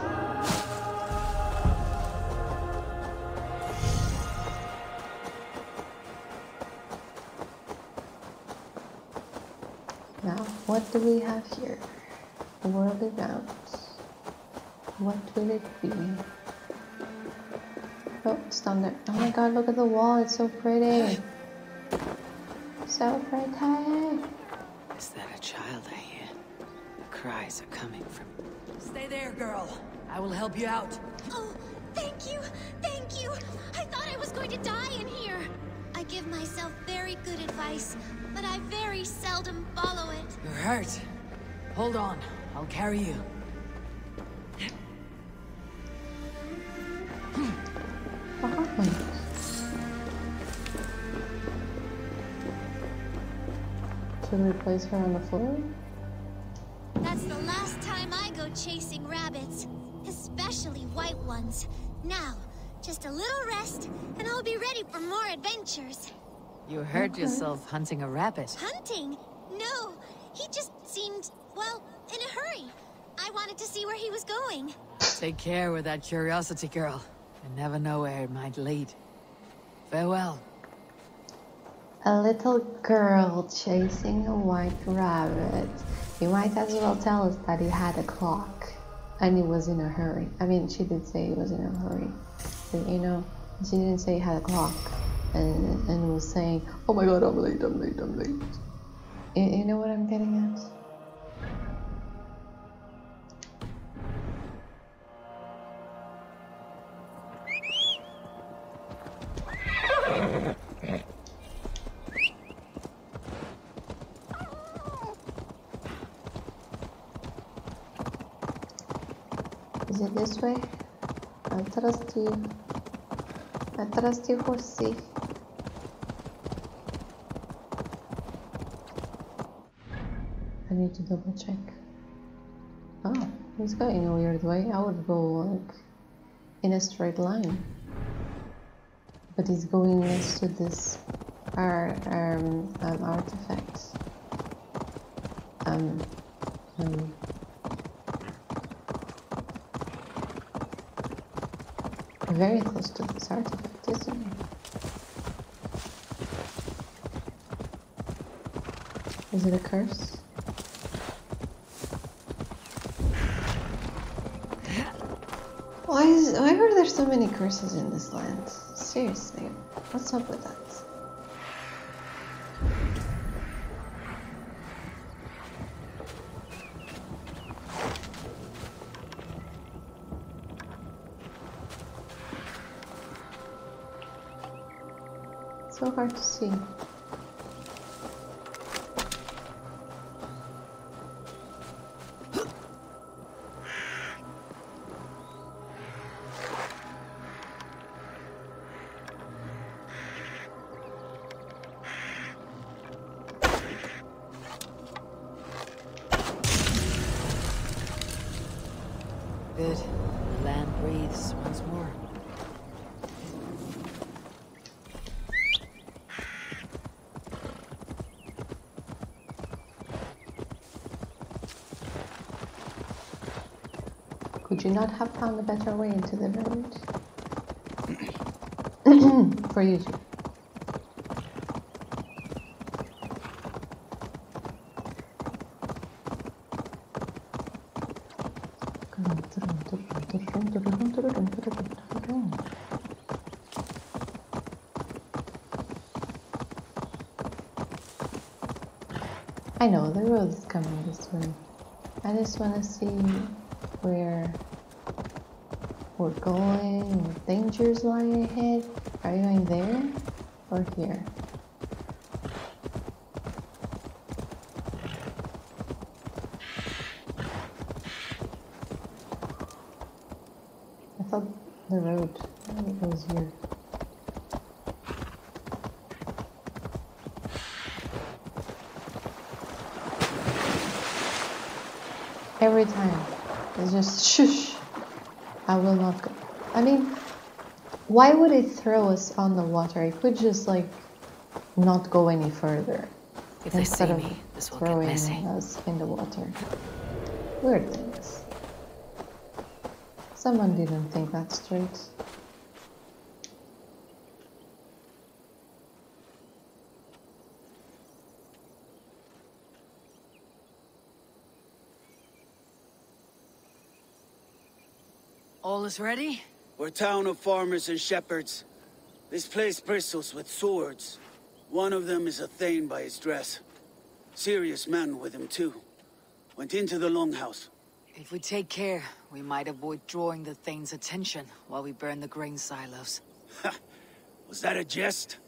Now, what do we have here? World events. What will it be? Look at the wall. It's so pretty. So pretty. Is that a child I hear? The cries are coming from... Stay there, girl. I will help you out. Oh, thank you. Thank you. I thought I was going to die in here. I give myself very good advice, but I very seldom follow it. You're hurt. Hold on. I'll carry you. What happened? Should we place her on the floor? That's the last time I go chasing rabbits. Especially white ones. Now, just a little rest, and I'll be ready for more adventures. You hurt yourself hunting a rabbit. Hunting? No, he just seemed, well, in a hurry. I wanted to see where he was going. Take care with that curiosity, girl. You never know where it might lead. Farewell. A little girl chasing a white rabbit. You might as well tell us that he had a clock and he was in a hurry. I mean, she did say he was in a hurry. But, you know, she didn't say he had a clock and, and was saying, oh my god, I'm late, I'm late, I'm late. You, you know what I'm getting at? It this way? I trust you. I trust you, for horsey. I need to double check. Oh, he's going a weird way. I would go like in a straight line. But he's going next to this our um, um artifact. Um, um very close to this artifact, isn't it? Is it a curse? Why is why are there so many curses in this land? Seriously, what's up with that? You not have found a better way into the village? For you two. I know the road is coming this way. I just want to see where we're going, dangers lie ahead. Are you going there or here? I thought the road was here. Every time. It's just shush. I will not go. I mean, why would it throw us on the water? It could just like not go any further If they instead see of me, this will get throwing messy. us in the water. Weird things. Someone didn't think that straight. Ready? We're a town of farmers and shepherds. This place bristles with swords. One of them is a Thane by his dress. Serious man with him, too. Went into the longhouse. If we take care, we might avoid drawing the Thane's attention while we burn the grain silos. Was that a jest?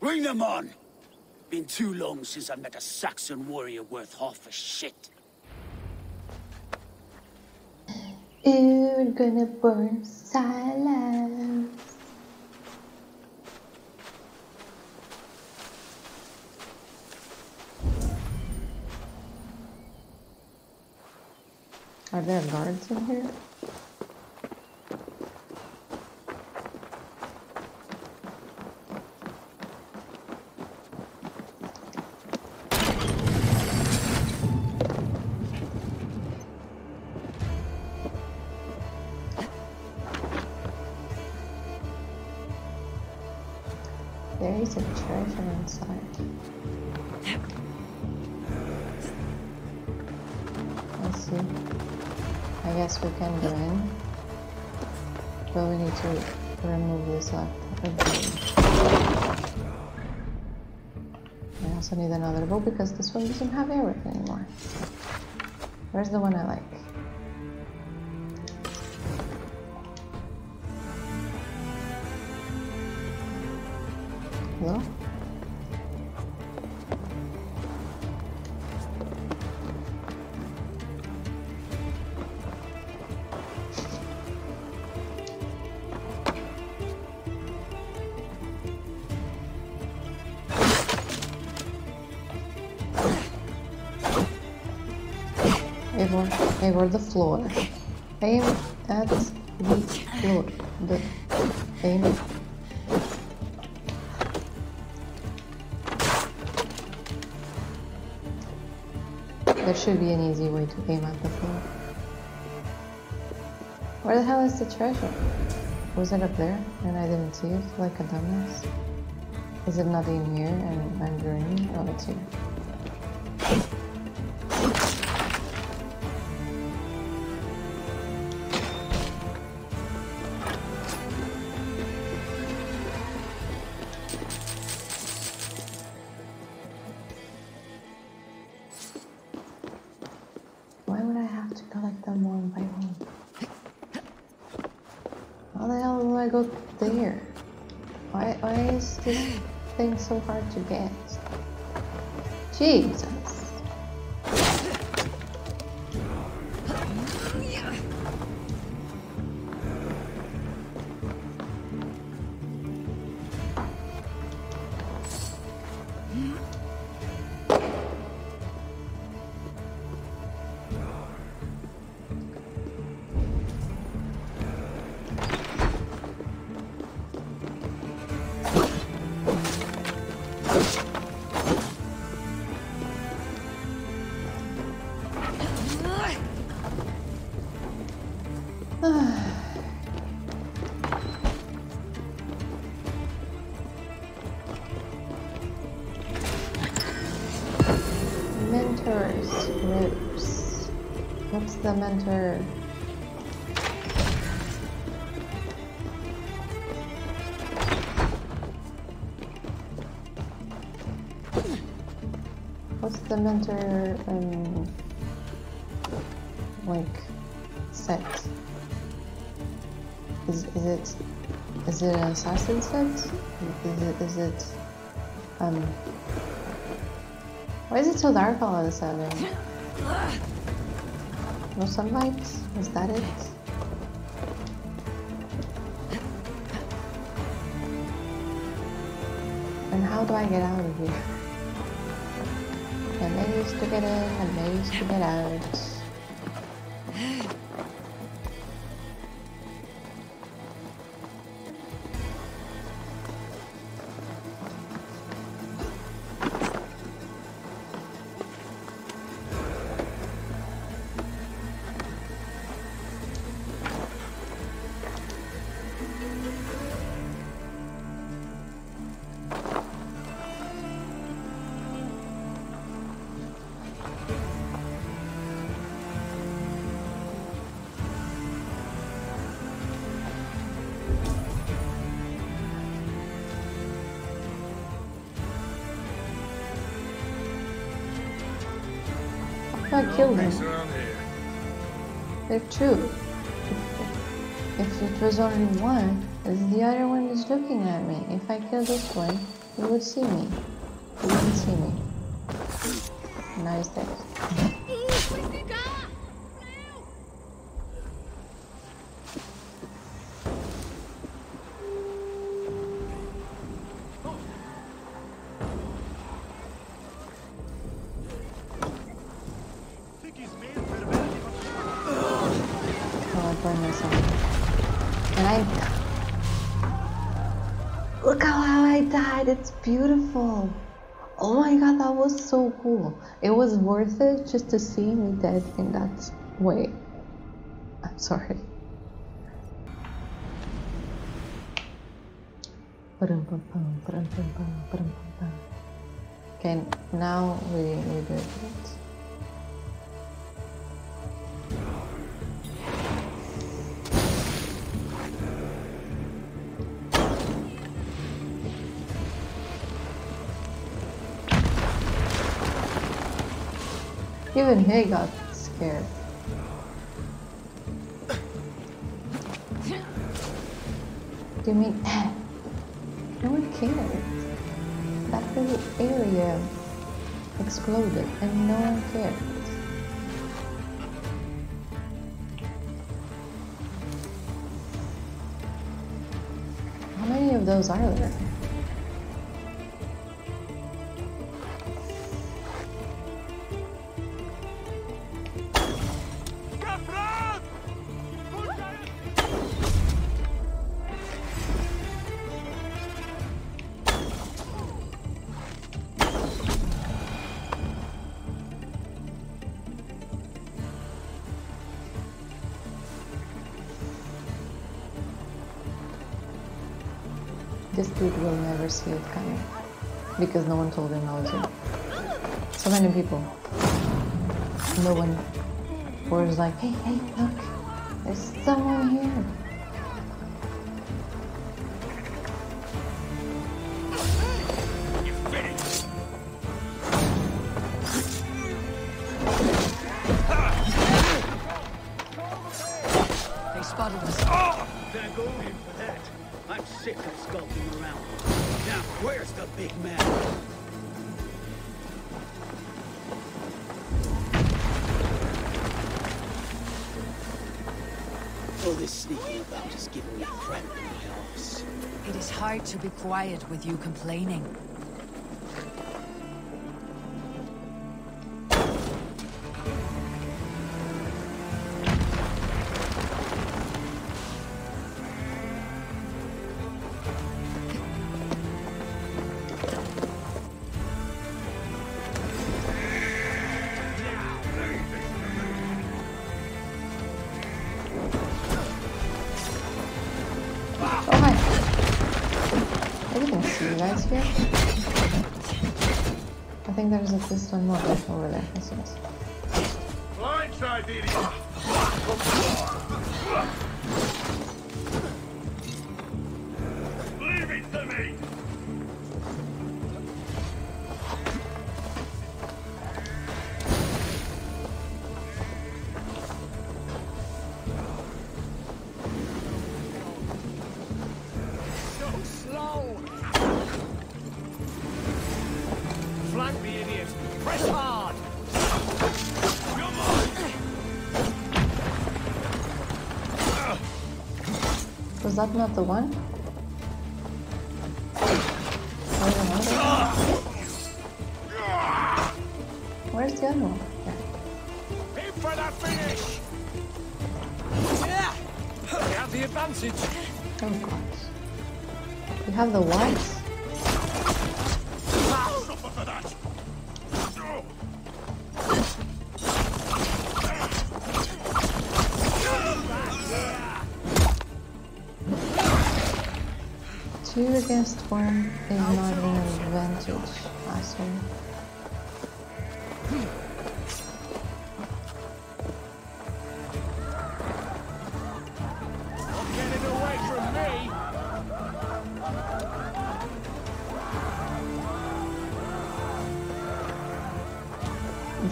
Bring them on! Been too long since I met a Saxon warrior worth half a shit. We're gonna burn silence. Are there guards in here? Inside. Let's see. I guess we can go in. But we need to remove this left. I also need another bow because this one doesn't have arrows anymore. Where's the one I like? Eivor, the floor. Aim at the floor. The aim. There should be an easy way to aim at the floor. Where the hell is the treasure? Was it up there and I didn't see it like a dumbass? Is it not in here and I'm dreaming? Oh, it's here. So hard to get? Jesus. The mentor? What's the mentor um like set? Is is it is it an assassin set? Is it is it um why is it so dark all of a sudden? No sunlight? Is that it? And how do I get out of here? I may used to get in, I may used to get out. Kill them? They're two. If it was only one, the other one is looking at me. If I kill this one, he would see me. Beautiful. Oh my god, that was so cool. It was worth it just to see me dead in that way. I'm sorry. Okay, now we, we do it. Even he got scared. Do you mean no one cared? That whole area exploded and no one cared. How many of those are there? Dude will never see it coming because no one told him how to. So many people. No one was like, hey, hey, look, there's someone here. They spotted us. Can't go in for that. I'm sick of skulking around. Now, where's the big man? All this sneaking about is giving me cramp in my arse. It is hard to be quiet with you complaining. There's at least that not the one?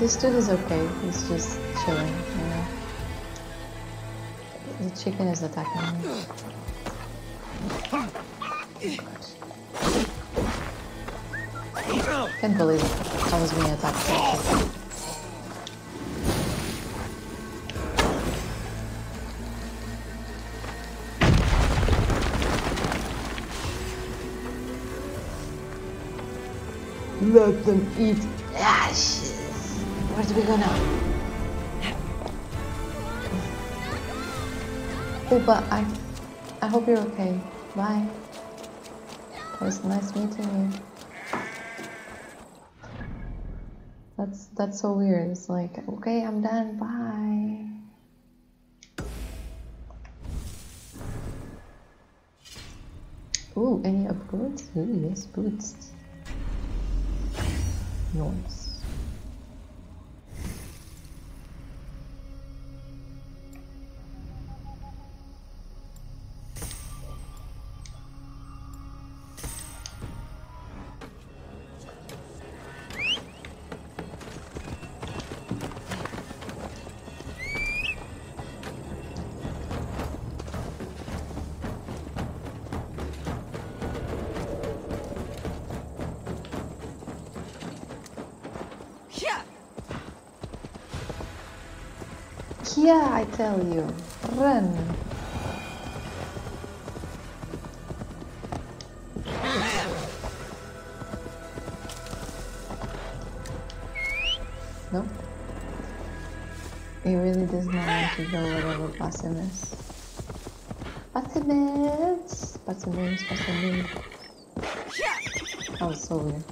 This dude is okay. He's just chilling, you know. The chicken is attacking me. Can't believe it. I was being attacked chicken. Let them eat. Where do we go now? Oh, but I, I hope you're okay. Bye. It was nice meeting you. That's that's so weird. It's like, okay, I'm done. Bye. Ooh, any upgrades? Ooh, yes, boots. Nice. Tell you. Run. No? He really does not want to go wherever Basim is. Basim is! Basim is, Basim is. That was so weird.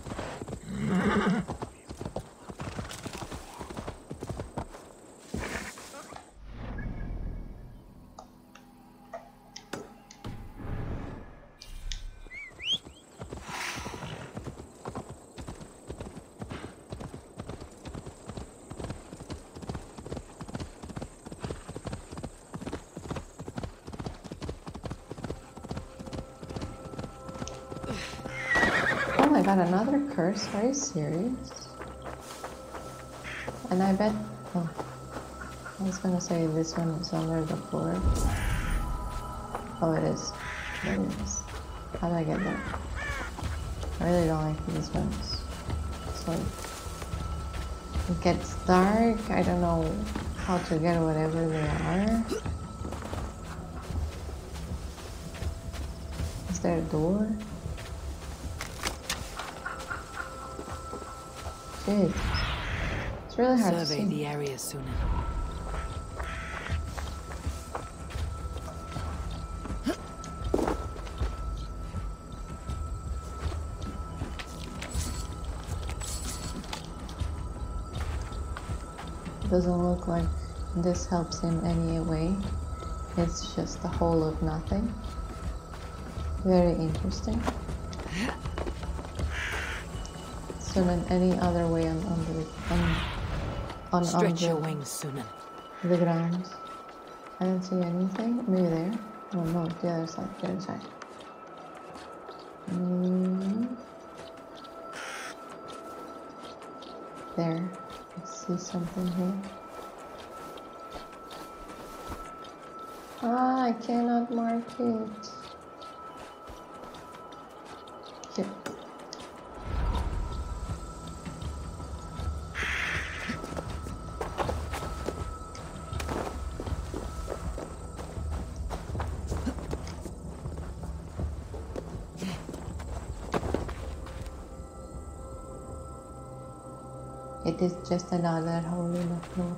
Oh my god, another curse? You serious? And I bet. Oh, I was gonna say this one is under the floor. Oh, it is. It is. How do I get there? I really don't like these ones. So it gets dark. I don't know how to get whatever they are. Is there a door? Shit. It's really hard Survey to see. the area sooner. Doesn't look like this helps in any way. It's just a hole of nothing. Very interesting. Then any other way on, on the on, on, on Stretch the, your wings, Sýnin. the ground. I don't see anything. Maybe there. Oh no, the other side, the other side. Mm. There. I see something here. Ah, I cannot mark it. Just another hole in the floor.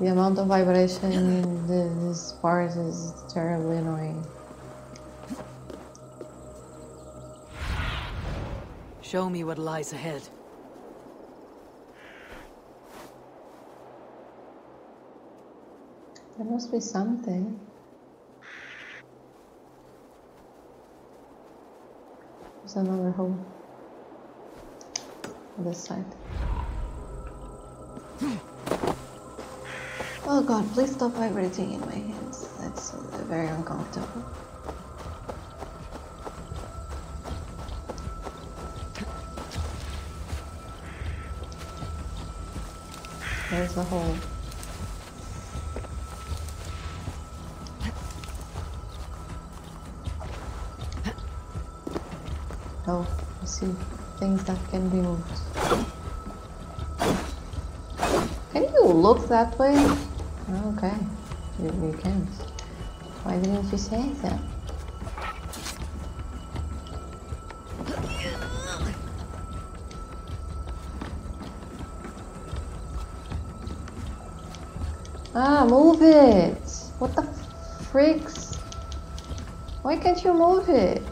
The amount of vibration in this part is terribly annoying. Show me what lies ahead. There must be something. There's another hole. On this side. Oh god, please stop vibrating in my hands. That's uh, very uncomfortable. There's a hole. Oh, I see things that can be moved. Can you look that way? Okay, you, you can't. Why didn't you say that? Ah, move it! What the freaks? Why can't you move it?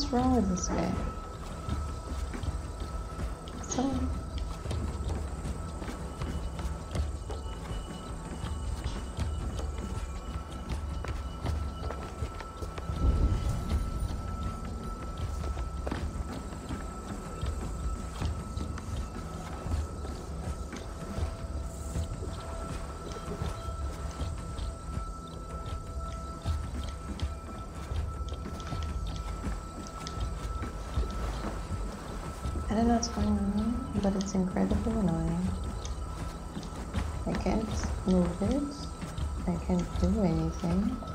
What the hell's wrong with this guy? It's incredibly annoying. I can't move it. I can't do anything.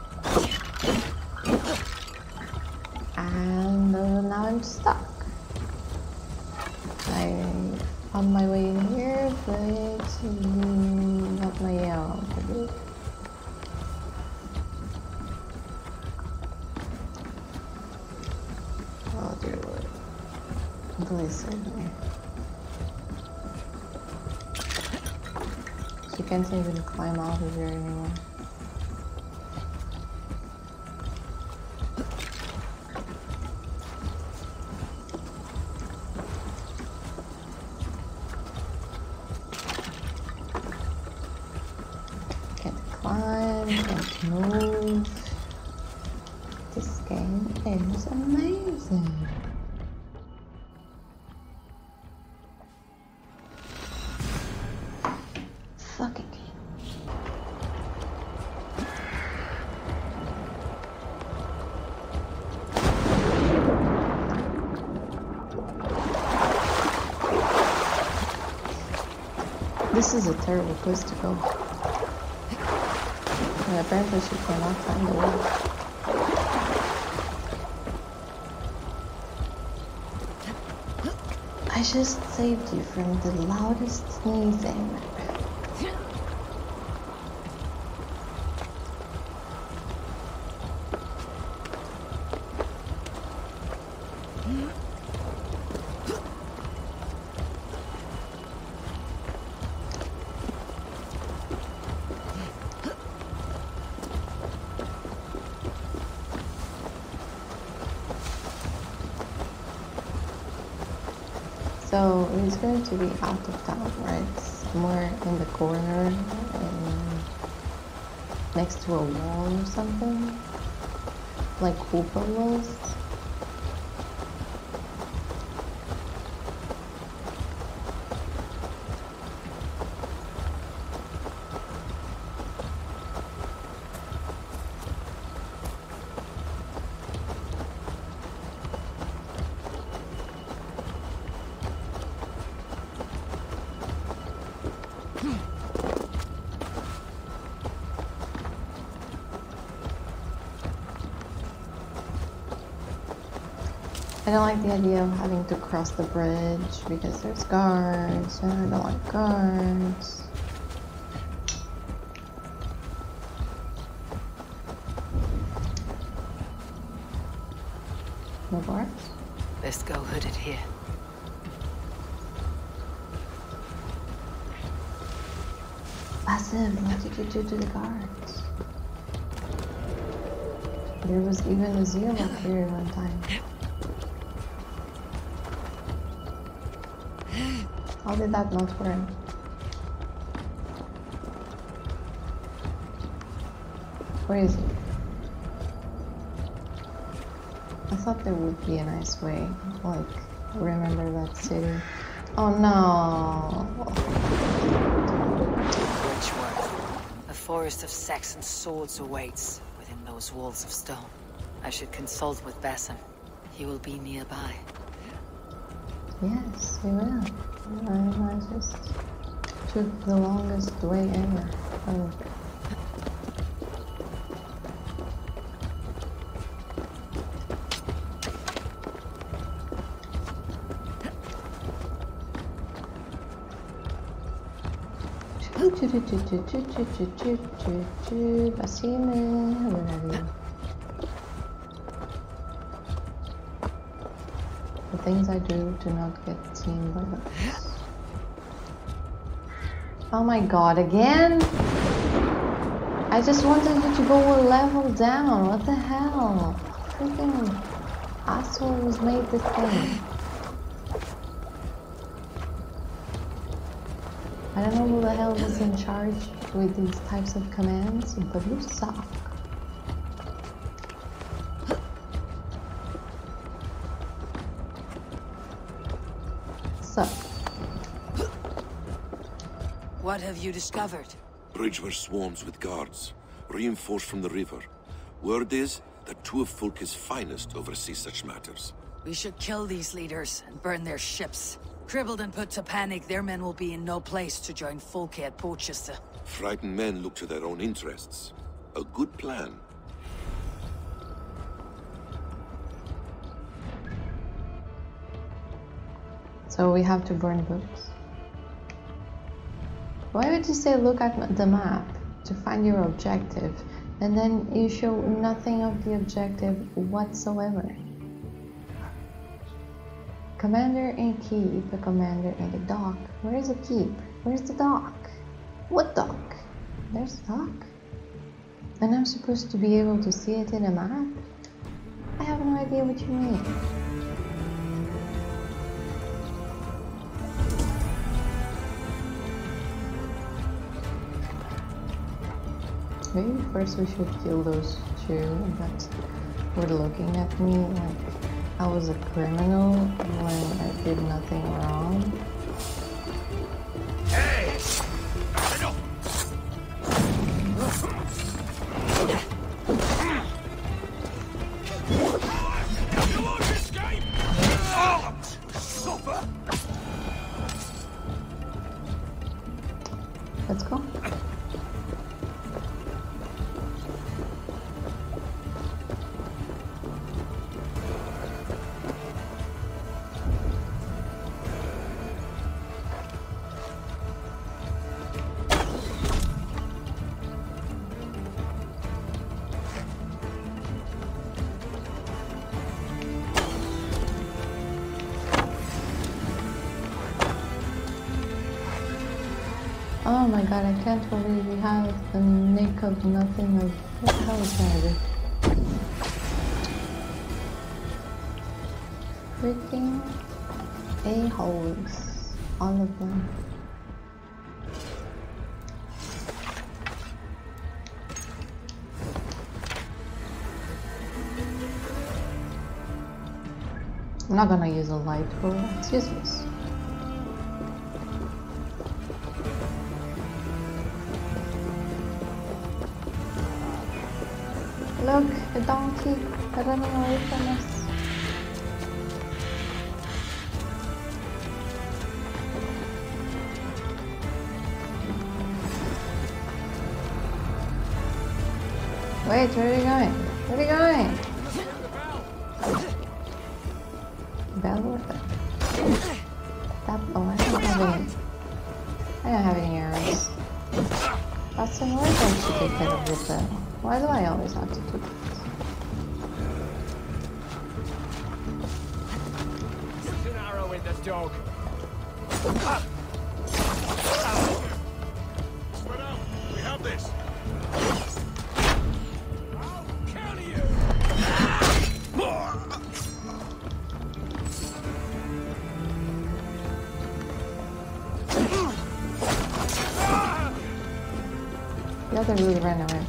She is a terrible place to go. And apparently she cannot find the way. I just saved you from the loudest sneezing. Like Hooper idea of having to cross the bridge because there's guards, and I don't like guards. No guards? Best go hooded here. Basim, what did you do to the guards? There was even a zeal up here one time. How did that not work? Where is it? I thought there would be a nice way, like remember that city. Oh no! Bridgeworth. A forest of Saxon swords awaits within those walls of stone. I should consult with Basim. He will be nearby. Yes, he will. I, just took the longest way ever. Oh. Basim, where things I do to not get seen by others. Oh my god, again? I just wanted you to go a level down. What the hell? Freaking asshole was made this thing. I don't know who the hell was in charge with these types of commands, but you. Suck. Have you discovered? Bridgeworth swarms with guards, reinforced from the river. Word is that two of Fulke's finest oversee such matters. We should kill these leaders and burn their ships. Crippled and put to panic, their men will be in no place to join Fulke at Portcestre. Frightened men look to their own interests. A good plan. So we have to burn books. Why would you say look at the map to find your objective and then you show nothing of the objective whatsoever? Commander in keep, a commander in the dock. Where is the keep? Where's the dock? What dock? There's the dock. And I'm supposed to be able to see it in a map? I have no idea what you mean. Maybe first we should kill those two that were looking at me like I was a criminal when I did nothing wrong. Oh my god, I can't believe we have the nick of nothing of what the hell is that? Freaking a-holes. All of them. I'm not gonna use a light bulb, it's useless. A donkey running away from us. Wait, where The other really ran away.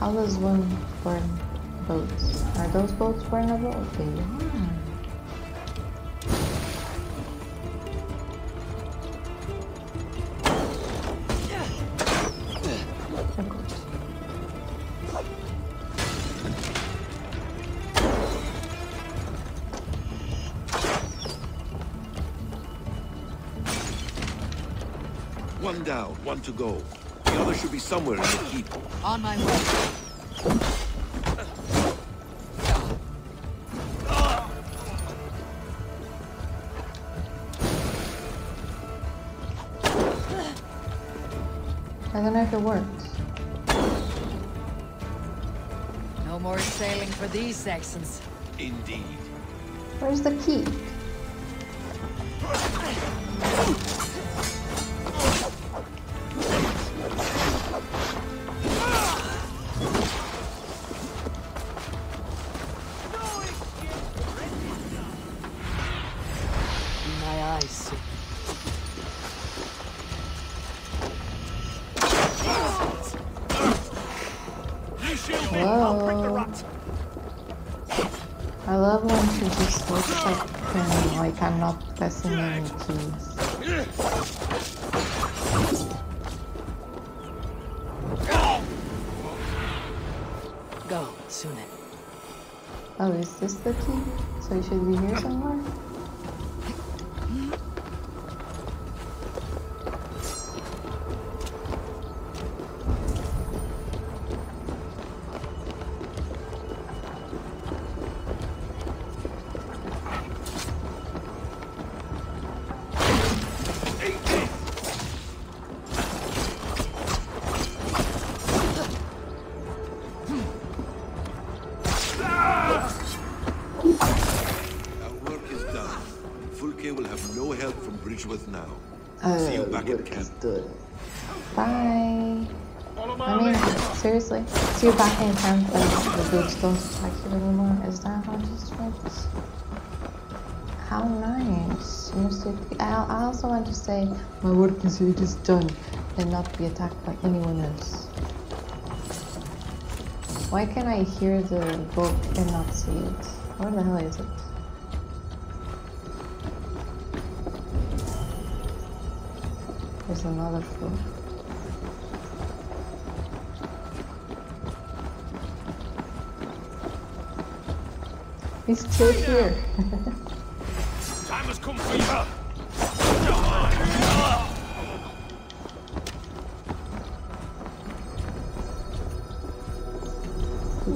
How does one One down, one to go. The other should be somewhere in the keep. On my way. I don't know if it worked. No more sailing for these Saxons. Indeed. Where's the key? So it should be here somewhere? Bye. I mean, seriously, so you're back in camp and the dudes don't attack you anymore? Is that how this works? How nice. I, also want to say my work is here, just done and not be attacked by anyone else. Why can I hear the book and not see it? Where the hell is it? There's another floor. He's still here. Time has come for you.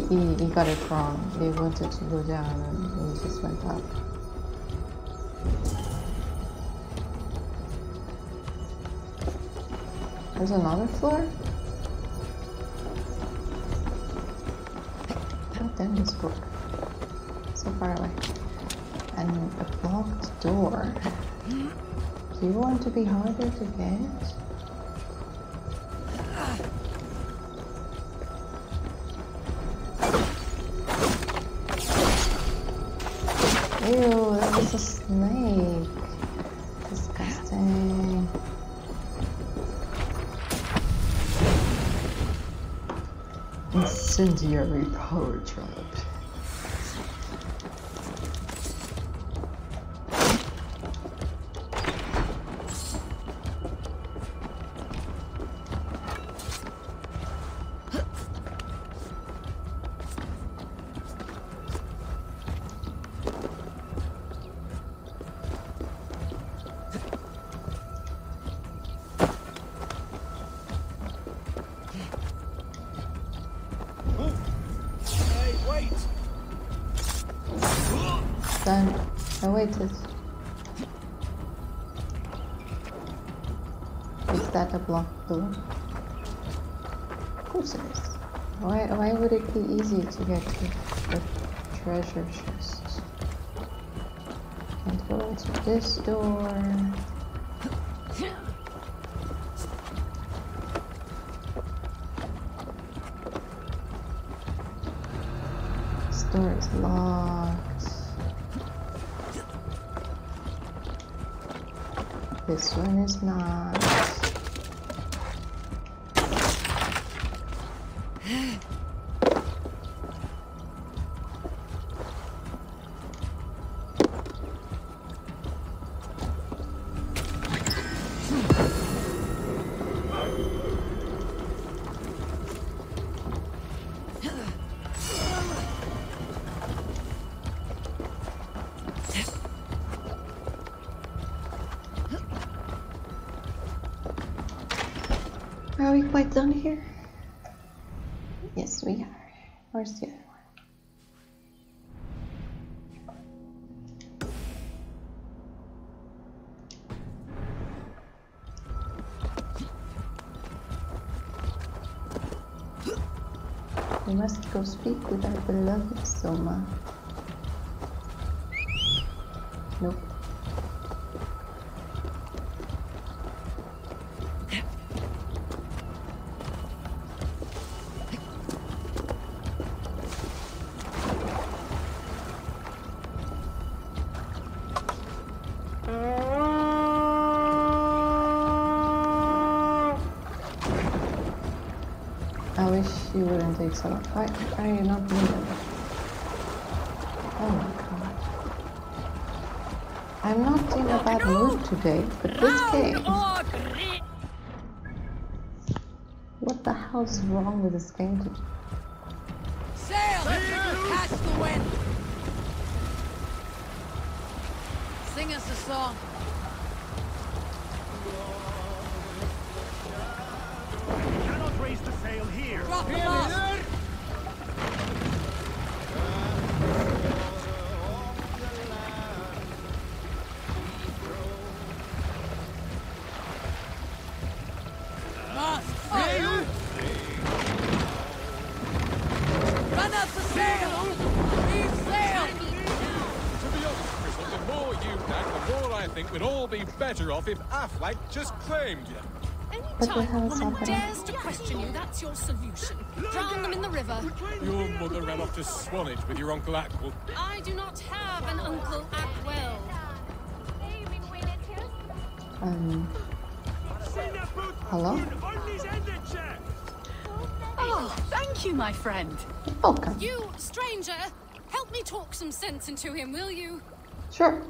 he, he got it wrong. They wanted to go down and he just went up. There's another floor? God damn this book. So far away. And a blocked door. do you want to be harder to get? Incendiary power trap. To get to the treasure chest? Can't go into this door. This door is locked. This one is not. We quite done here? Yes, we are. Where's the other one? We must go speak with our beloved Soma. You wouldn't take so long. Why are you not moving? Oh my god. I'm not in a bad mood today, but this game. What the hell's wrong with this game today? Sail! Catch the wind! Sing us a song. Better off if Afanc just claimed you. What the hell Anytime a woman happening? dares to question you, that's your solution. Drown them in the river. Your mother ran off to Swanage with your Uncle Ackwood. I do not have an Uncle Ackwell. Um. Hello? Oh, thank you, my friend. Welcome. You, stranger, help me talk some sense into him, will you? Sure.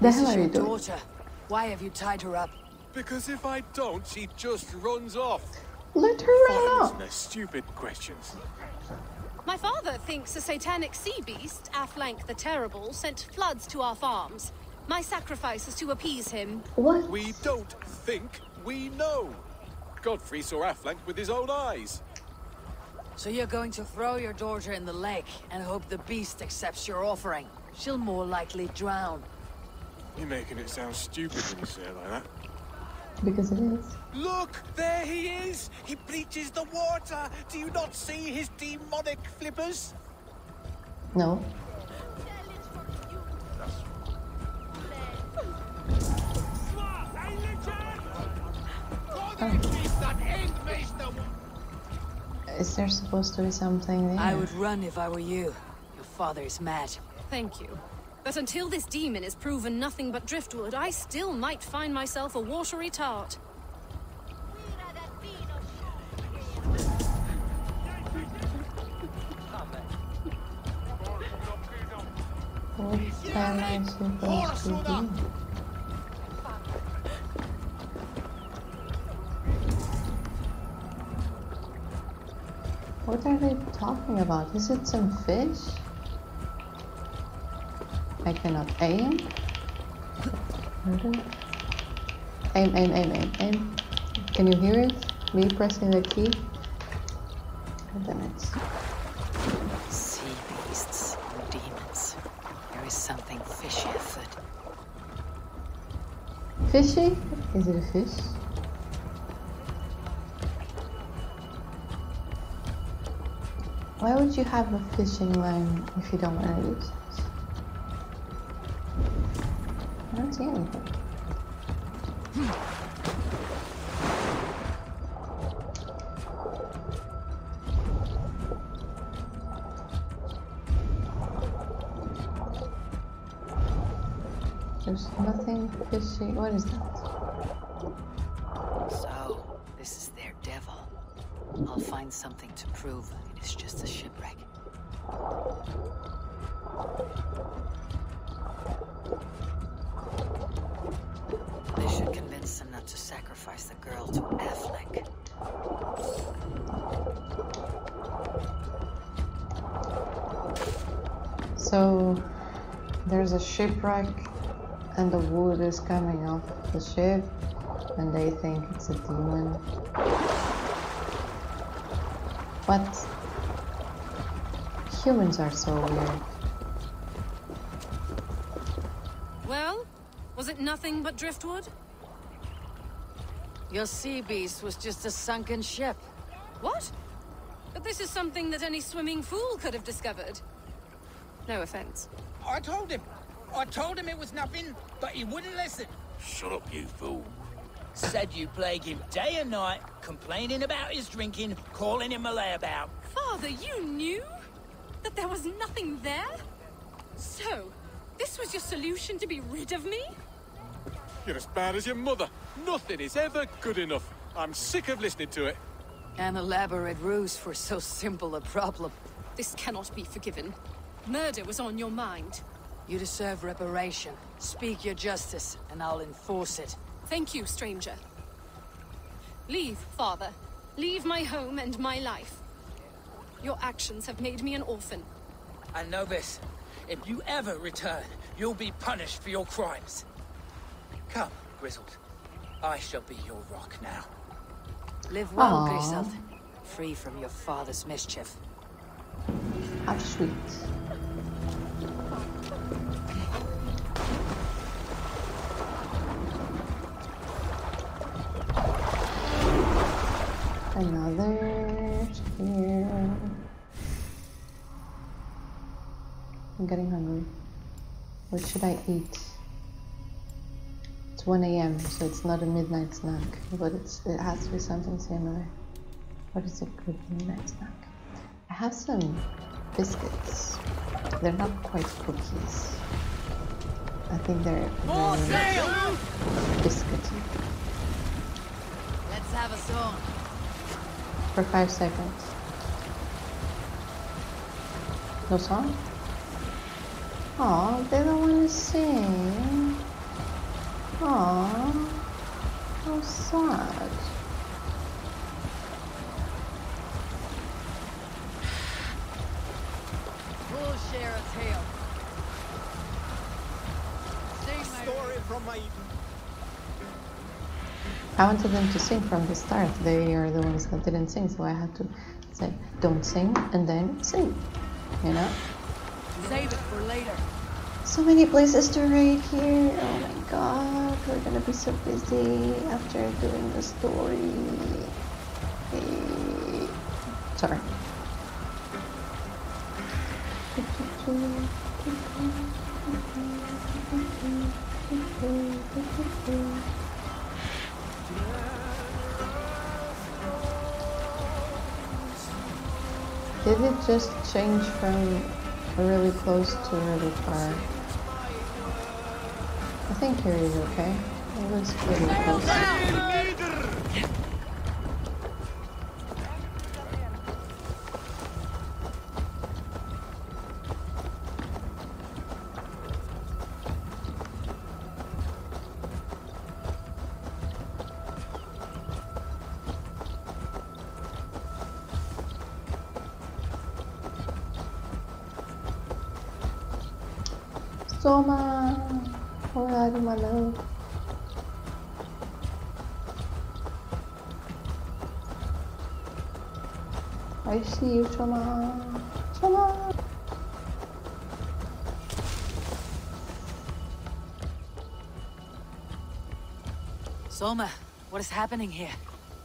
The This hell is are your you doing? daughter. Why have you tied her up? Because if I don't, she just runs off. Let her run off. to stupid questions. My father thinks a satanic sea beast, Afanc the Terrible, sent floods to our farms. My sacrifice is to appease him. What? We don't think, we know. Godfrey saw Afanc with his own eyes. So you're going to throw your daughter in the lake and hope the beast accepts your offering. She'll more likely drown. You're making it sound stupid when you say it like that. Because it is. Look, there he is! He bleaches the water! Do you not see his demonic flippers? No. Oh. Is there supposed to be something there? I would run if I were you. Your father is mad. Thank you. But until this demon is proven nothing but driftwood, I still might find myself a watery tart. What are they talking about? Is it some fish? I cannot aim. Aim, aim, aim, aim, aim. Can you hear it? Me pressing the key? God damn it. Sea beasts and demons. There is something fishy afoot. Fishy? Is it a fish? Why would you have a fishing line if you don't want to use it? I don't see anything. There's nothing fishy. What is that? So, this is their devil. I'll find something to prove it is just a shipwreck. To sacrifice the girl to Afanc. So there's a shipwreck and the wood is coming off the ship and they think it's a demon. But humans are so weird. Well, was it nothing but driftwood? Your sea beast was just a sunken ship. What? But this is something that any swimming fool could have discovered. No offense. I told him. I told him it was nothing, but he wouldn't listen. Shut up, you fool. Said you plague him day and night, complaining about his drinking, calling him a layabout. Father, you knew? That there was nothing there? So, this was your solution to be rid of me? You're as bad as your mother. Nothing is ever good enough. I'm sick of listening to it. An elaborate ruse for so simple a problem. This cannot be forgiven. Murder was on your mind. You deserve reparation. Speak your justice, and I'll enforce it. Thank you, stranger. Leave, father. Leave my home and my life. Your actions have made me an orphan. I know this. If you ever return, you'll be punished for your crimes. Come, Grizzled. I shall be your rock now. Live well, Aw. Griselda. Free from your father's mischief. How sweet. Another here. I'm getting hungry. What should I eat? It's 1 a.m., so it's not a midnight snack, but it's it has to be something similar. What is a good midnight snack? I have some biscuits. They're not quite cookies. I think they're very oh, biscuity. Let's have a song. For five seconds. No song? Oh, they don't want to sing. Aw, how sad. We'll share a tale. Story from my I wanted them to sing from the start. They are the ones that didn't sing, so I had to say, don't sing, and then sing. You know? Save it for later. So many places to raid here. Oh my god, we're gonna be so busy after doing the story. Hey. Sorry. Did it just change from really close to really far? I think here is okay. It was pretty close. Soma! Wala dumalaw. I see you, Soma! Soma! Soma, what is happening here?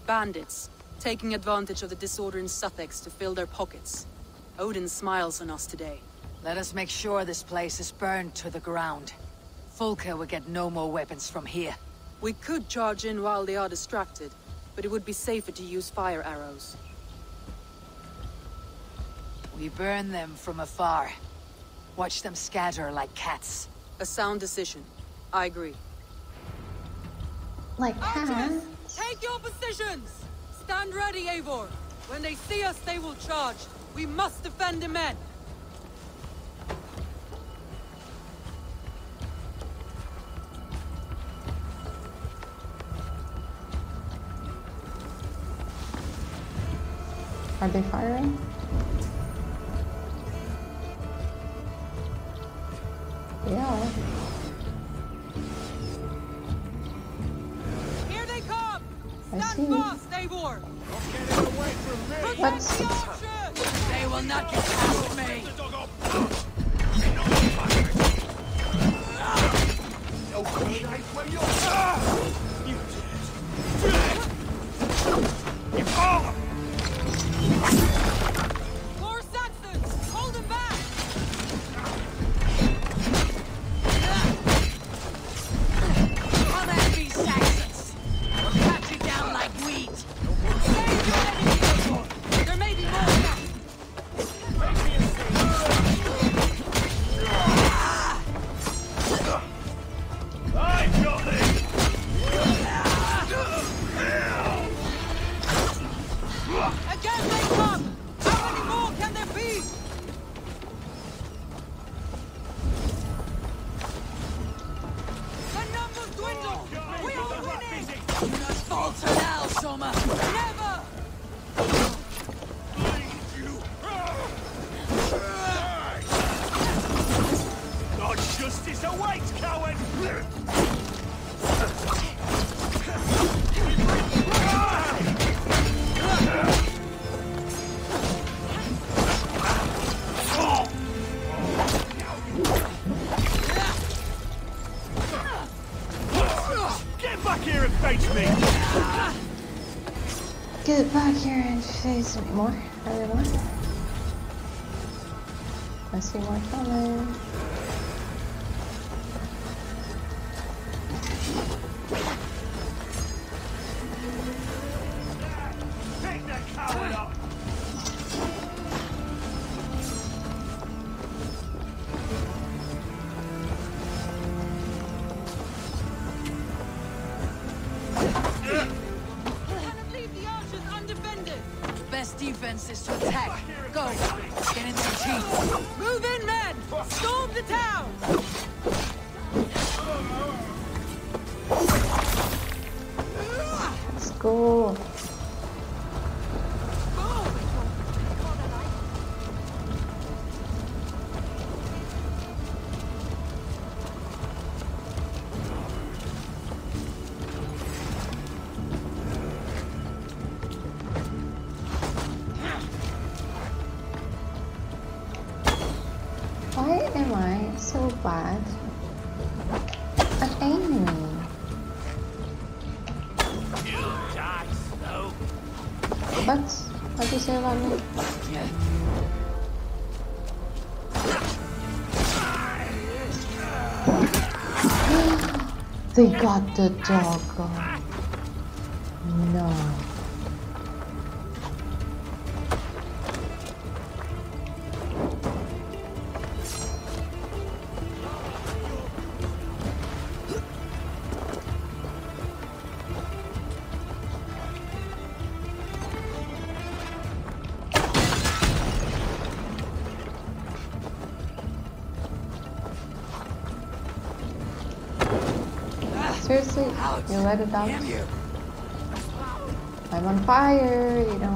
Bandits, taking advantage of the disorder in Sussex to fill their pockets. Odin smiles on us today. Let us make sure this place is burned to the ground. Fulke will get no more weapons from here. We could charge in while they are distracted, but it would be safer to use fire arrows. We burn them from afar. Watch them scatter like cats. A sound decision. I agree. Like cats? Archers, take your positions! Stand ready, Eivor. When they see us, they will charge. We must defend the men. Are they firing? Yeah. Here they come! I Stand see. fast, Eivor! What? They will not get me more. Are there more? I see more coming. They got the dog. You let it out? I'm on fire. You don't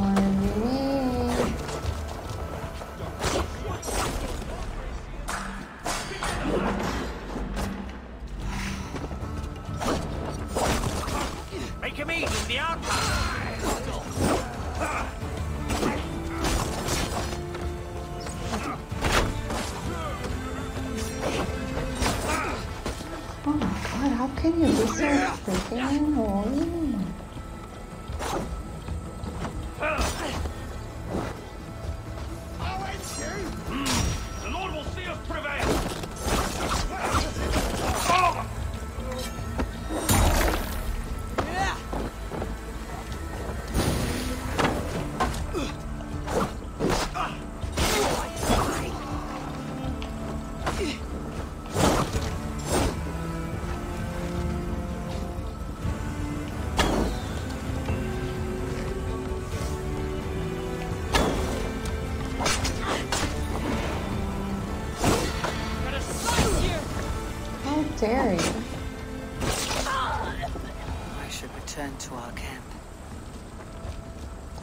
to our camp.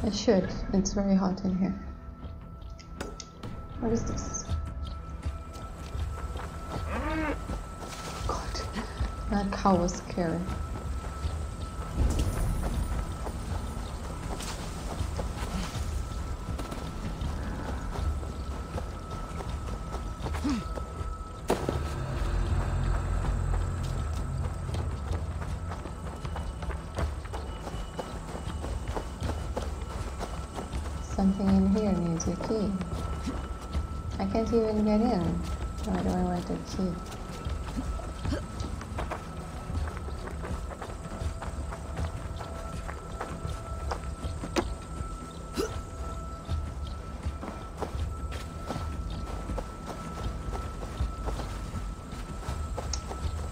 I should. It's very hot in here. What is this? God, that cow was scary. Something in here needs a key. I can't even get in. Why do I want a key?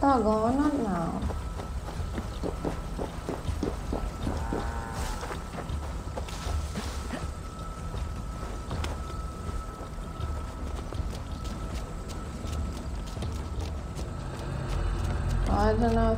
Doggone, not now.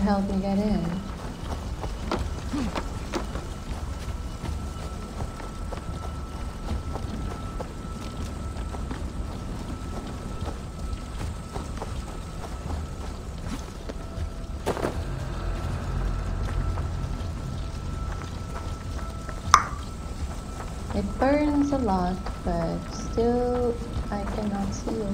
It help me get in? It burns a lot, but still I cannot see a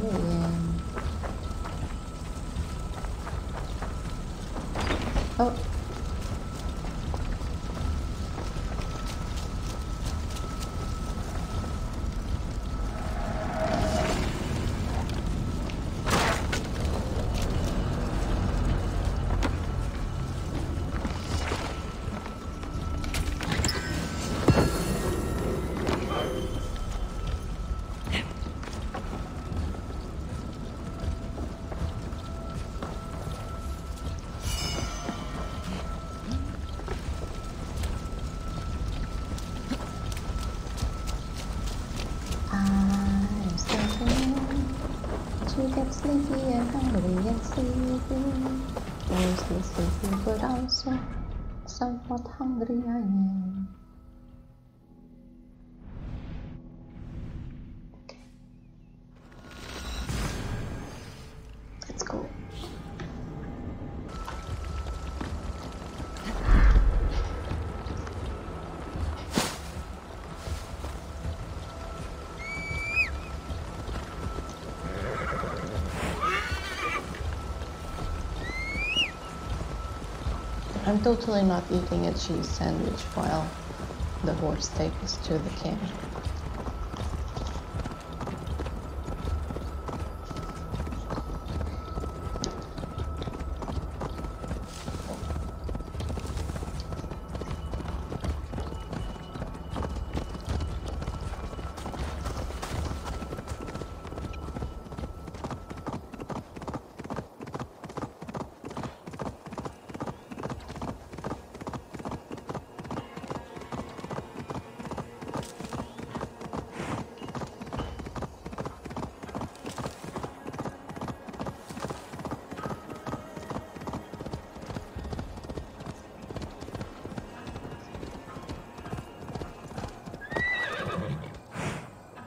I'm totally not eating a cheese sandwich while the horse takes to the camp.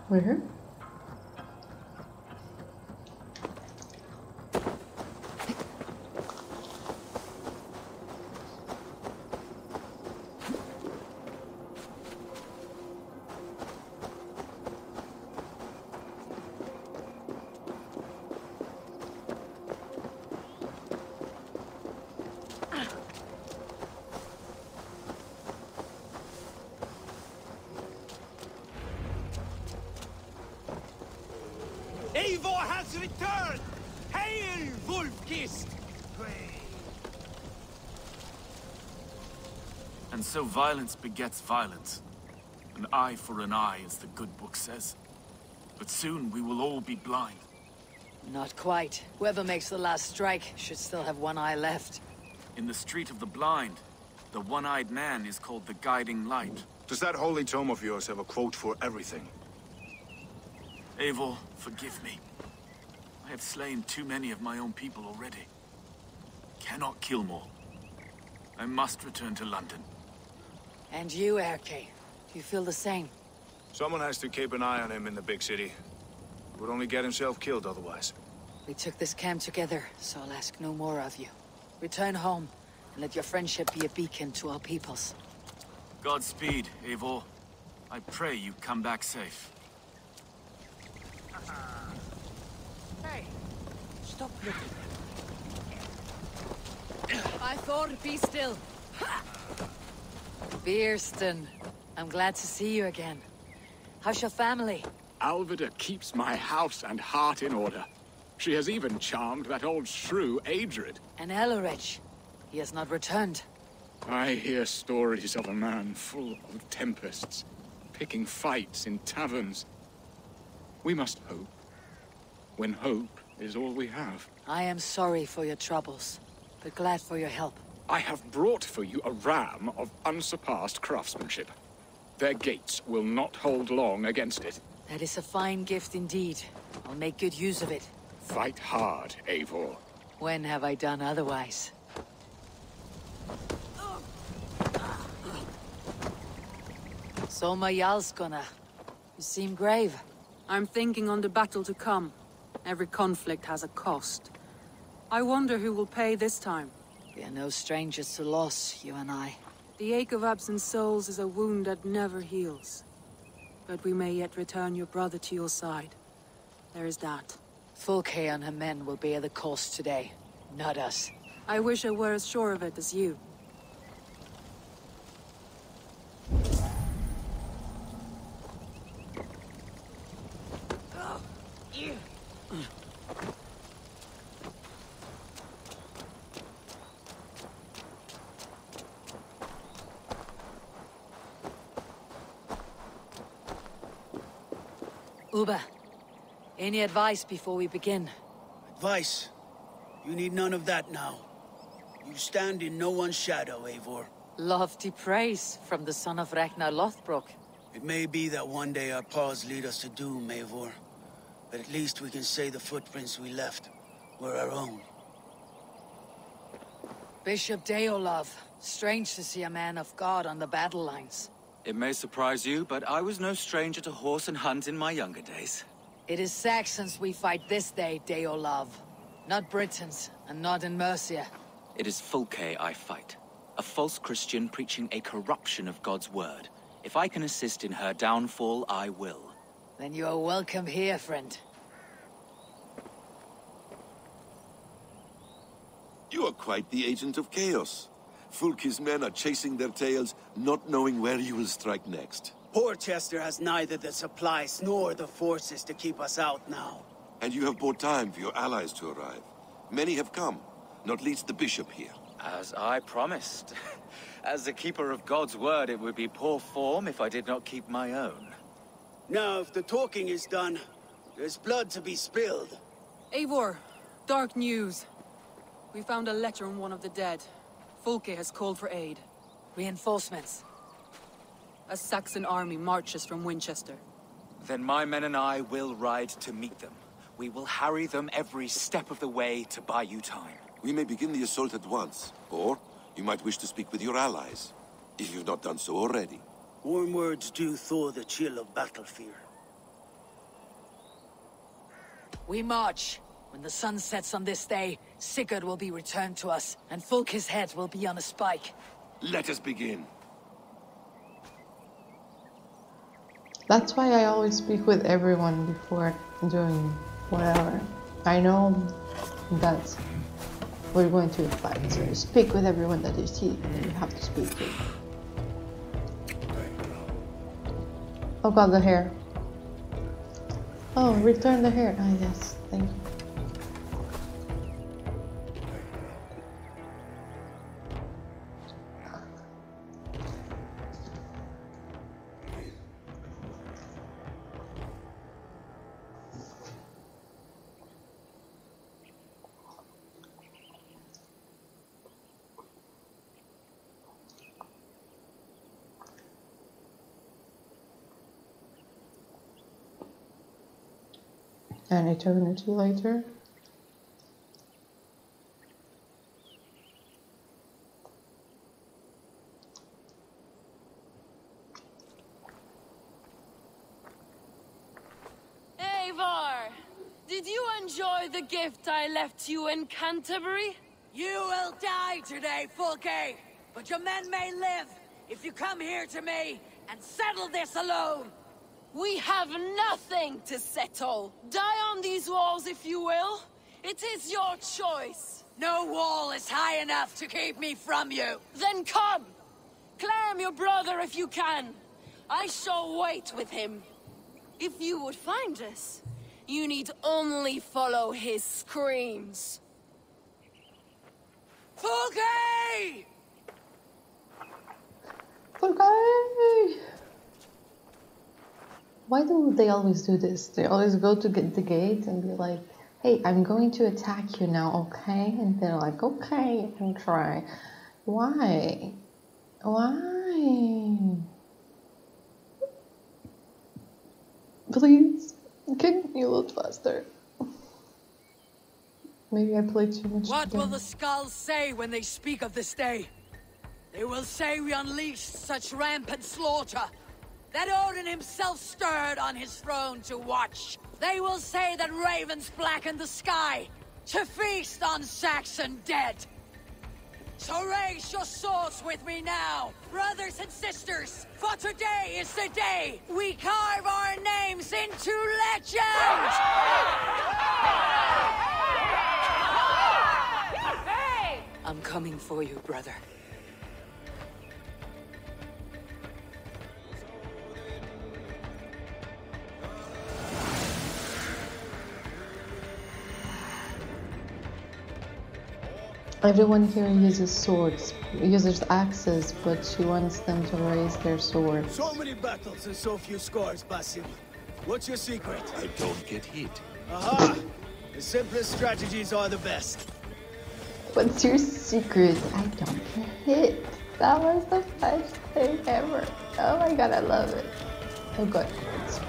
Where? So violence begets violence. An eye for an eye, as the good book says. But soon we will all be blind. Not quite. Whoever makes the last strike should still have one eye left. In the Street of the Blind, the one-eyed man is called the Guiding Light. Does that holy tome of yours have a quote for everything? Eivor, forgive me. I have slain too many of my own people already. Cannot kill more. I must return to London. And you, Erke, do you feel the same? Someone has to keep an eye on him in the big city. He would only get himself killed otherwise. We took this camp together, so I'll ask no more of you. Return home, and let your friendship be a beacon to our peoples. Godspeed, Eivor. I pray you come back safe. Hey, stop looking. I thought, be still. Birstan, I'm glad to see you again. How's your family? Alvida keeps my house and heart in order. She has even charmed that old shrew, Adrid. And Elorich. He has not returned. I hear stories of a man full of tempests, picking fights in taverns. We must hope, when hope is all we have. I am sorry for your troubles, but glad for your help. I have brought for you a ram of unsurpassed craftsmanship. Their gates will not hold long against it. That is a fine gift indeed. I'll make good use of it. Fight hard, Eivor. When have I done otherwise? Soma Jarlskona. You seem grave. I'm thinking on the battle to come. Every conflict has a cost. I wonder who will pay this time. We are no strangers to loss, you and I. The ache of absent souls is a wound that never heals. But we may yet return your brother to your side. There is that. Fulke and her men will bear the cost today, not us. I wish I were as sure of it as you. Oh, Ubba, any advice before we begin? Advice? You need none of that now. You stand in no one's shadow, Eivor. Lofty praise from the son of Ragnar Lothbrok. It may be that one day our paths lead us to doom, Eivor. But at least we can say the footprints we left were our own. Bishop Deorlaf. Strange to see a man of God on the battle lines. It may surprise you, but I was no stranger to horse and hunt in my younger days. It is Saxons we fight this day, Deorlaf. Not Britons, and not in Mercia. It is Fulke I fight. A false Christian preaching a corruption of God's word. If I can assist in her downfall, I will. Then you are welcome here, friend. You are quite the agent of chaos. Fulke's men are chasing their tails, not knowing where you will strike next. Portcestre has neither the supplies nor the forces to keep us out now. And you have bought time for your allies to arrive. Many have come, not least the bishop here. As I promised. As the keeper of God's word, it would be poor form if I did not keep my own. Now, if the talking is done, there's blood to be spilled. Eivor, dark news. We found a letter on one of the dead. Fulke has called for aid. Reinforcements. A Saxon army marches from Winchester. Then my men and I will ride to meet them. We will harry them every step of the way to buy you time. We may begin the assault at once, or you might wish to speak with your allies, if you've not done so already. Warm words do thaw the chill of battle fear. We march. When the sun sets on this day, Sigurd will be returned to us, and Fulke's head will be on a spike. Let us begin. That's why I always speak with everyone before doing whatever. I know that we're going to fight, so speak with everyone that you see, and then you have to speak to. Oh god, the hair. Oh, return the hair. Ah, yes, thank you. An eternity later. Eivor! Did you enjoy the gift I left you in Canterbury? You will die today, Fulke! But your men may live if you come here to me and settle this alone! We have nothing to settle. Die on these walls if you will. It is your choice. No wall is high enough to keep me from you. Then come! Claim your brother if you can. I shall wait with him. If you would find us, you need only follow his screams. Fulke! Fulke! Why do they always do this? They always go to get the gate and be like, hey, I'm going to attack you now, okay? And they're like, okay, you can try. Why? Why? Please, can you load faster? Maybe I played too much. What will the skulls say when they speak of this day? They will say we unleashed such rampant slaughter that Odin himself stirred on his throne to watch. They will say that ravens blackened the sky to feast on Saxon dead. So raise your swords with me now, brothers and sisters, for today is the day we carve our names into legend! I'm coming for you, brother. Everyone here uses swords, uses axes, but she wants them to raise their swords. So many battles and so few scores, Basim. What's your secret? I don't get hit. Aha! The simplest strategies are the best. What's your secret? I don't get hit. That was the best thing ever. Oh my god, I love it. Oh god, it's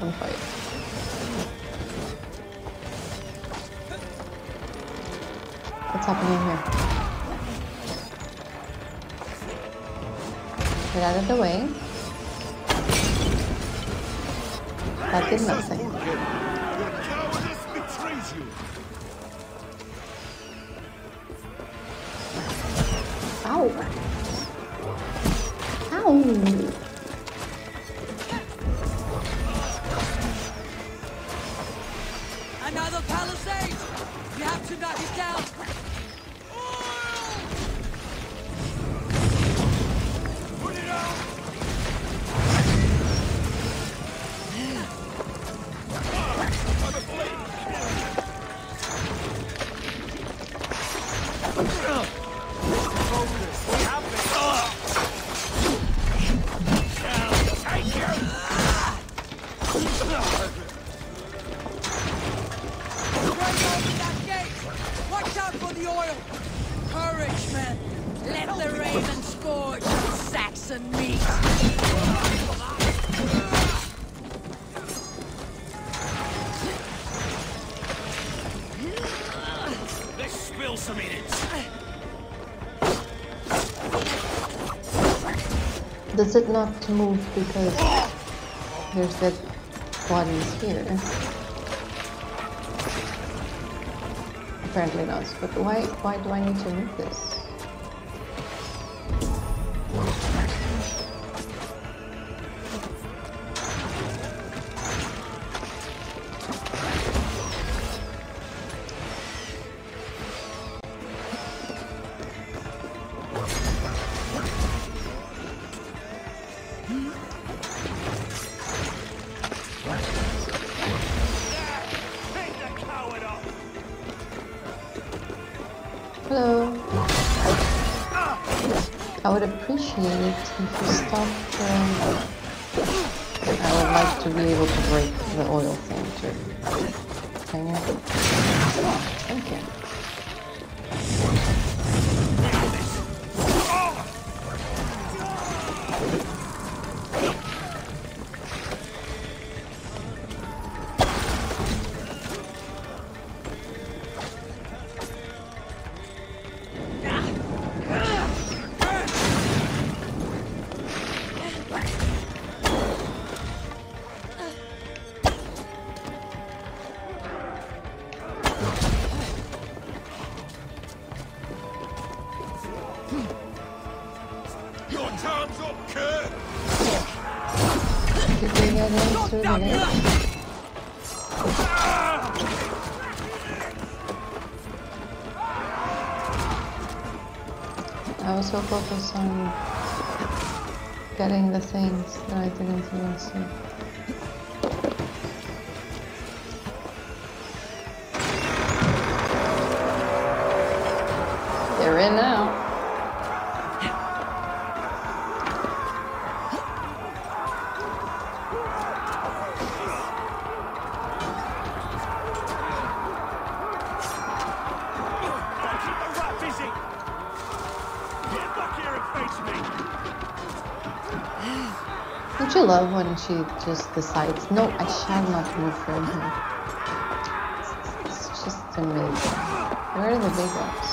on What's happening here? Get out of the way. That did nothing. Ow! Ow! Another palisade! We have to knock it down! Does it not to move because there's dead bodies here? Apparently not. But why why do I need to move this? If you stop Um, I would like to be able to break the oil thing too. Can you? Thank you. Focused on getting the things that I didn't even see. She just decides, no, I shall not move from here? It's, it's just amazing. Where are the big ones?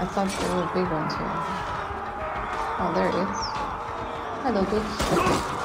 I thought there were big ones here. Oh, there it is. Hello, good.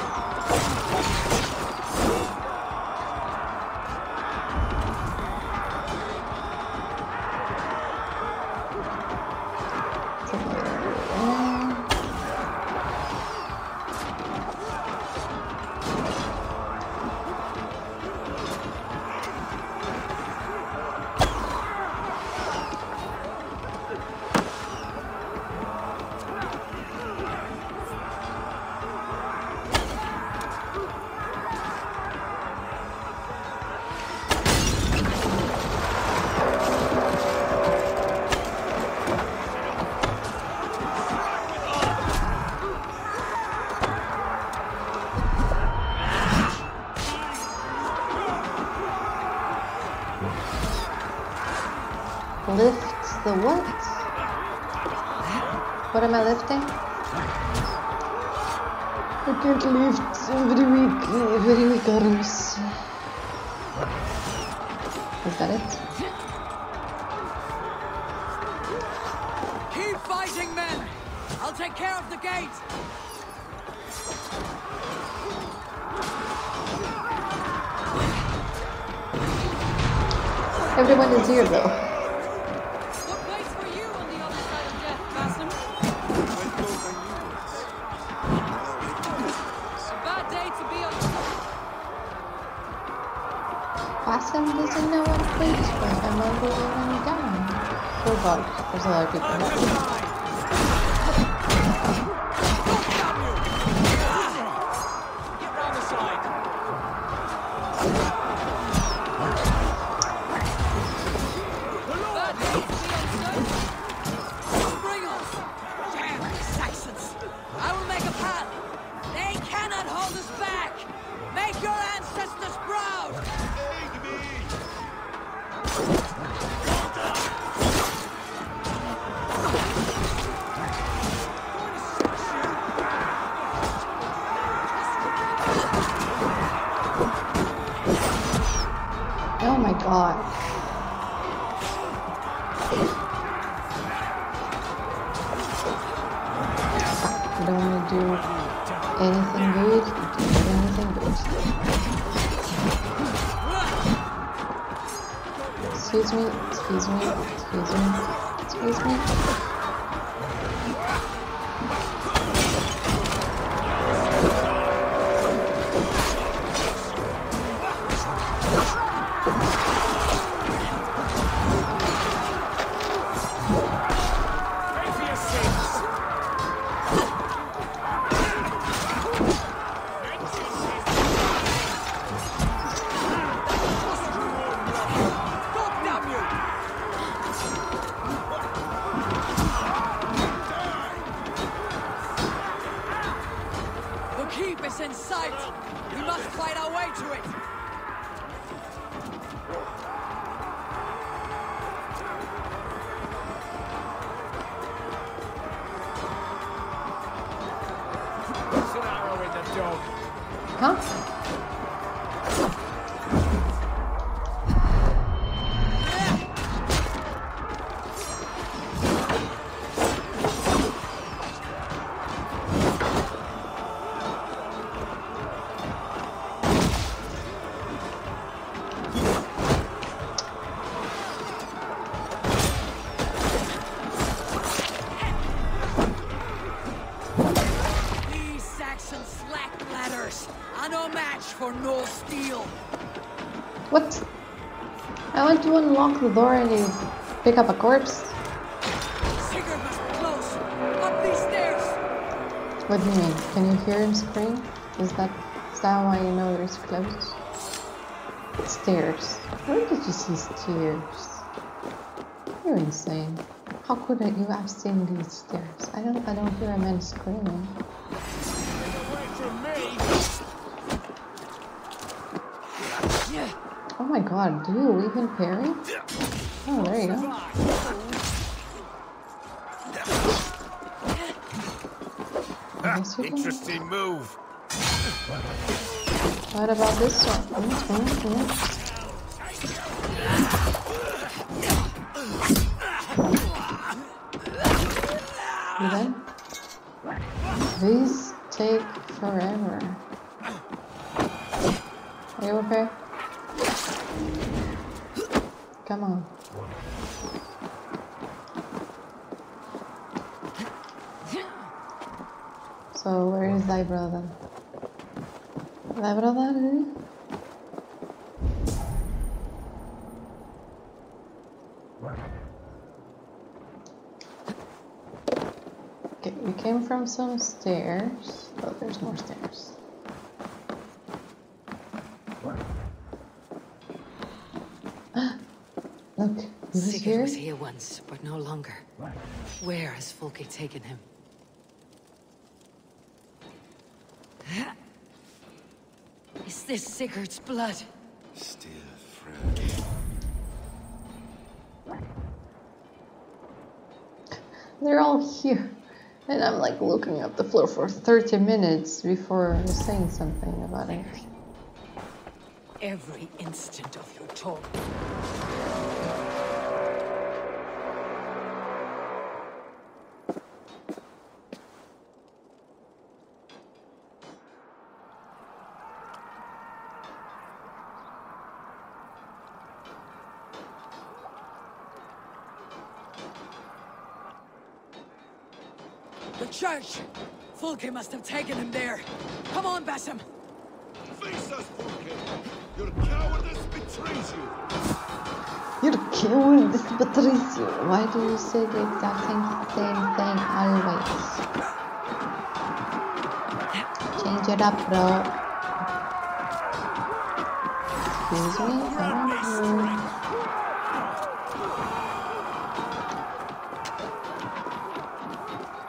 Is here though. What waits for you on the other side of death, Basim? A bad day to be on. Awesome doesn't know what place for him over and down. Oh god, there's a lot of people unlock the door and you pick up a corpse? What do you mean? Can you hear him scream? Is that, is that why you know he's close? Stairs. Where did you see stairs? You're insane. How could I, you have seen these stairs? I don't I don't hear a man screaming. Oh my god, do you even parry? Oh there you go. I guess you can- Interesting move. What about this one? Mm. You done? These take forever. Are you okay? Come on. So where is thy brother? Thy brother? Eh? Okay, we came from some stairs. Oh, there's more stairs. Look, was Sigurd here. was here once, but no longer. Where has Fulke taken him? Is this Sigurd's blood? Still fresh. They're all here. And I'm like looking at the floor for 30 minutes before saying something about it. Every instant of your talk. The church! Fulke must have taken him there. Come on, Basim! Face us, Fulke! Your cowardice betrays you! You're killing this Patricio. Why do you say the exact same, same thing always? Change it up, bro. Excuse me? I don't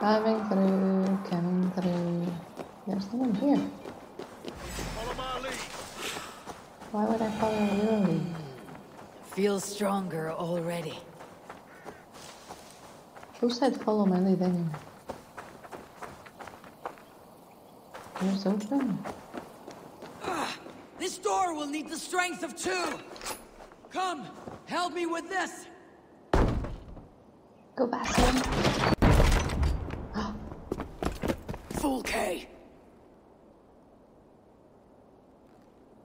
Coming through, coming through. There's someone here. Why would I follow your lead? Feel stronger already. Who said follow my lead anyway? Door's open. Ah, this door will need the strength of two! Come, help me with this! Go Basim. Fulke!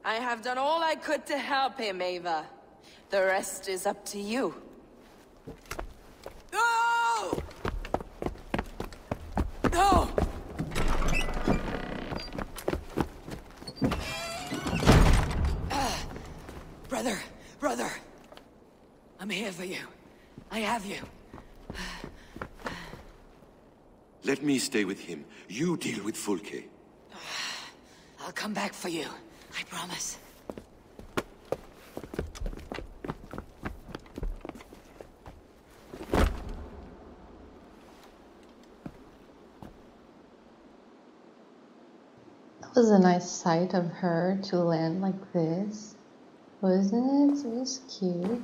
I have done all I could to help him, Ava. The rest is up to you. No! No! Ah, brother, brother. I'm here for you. I have you. Let me stay with him. You deal with Fulke. I'll come back for you. I promise. That was a nice sight of her to land like this. Wasn't it? It was cute.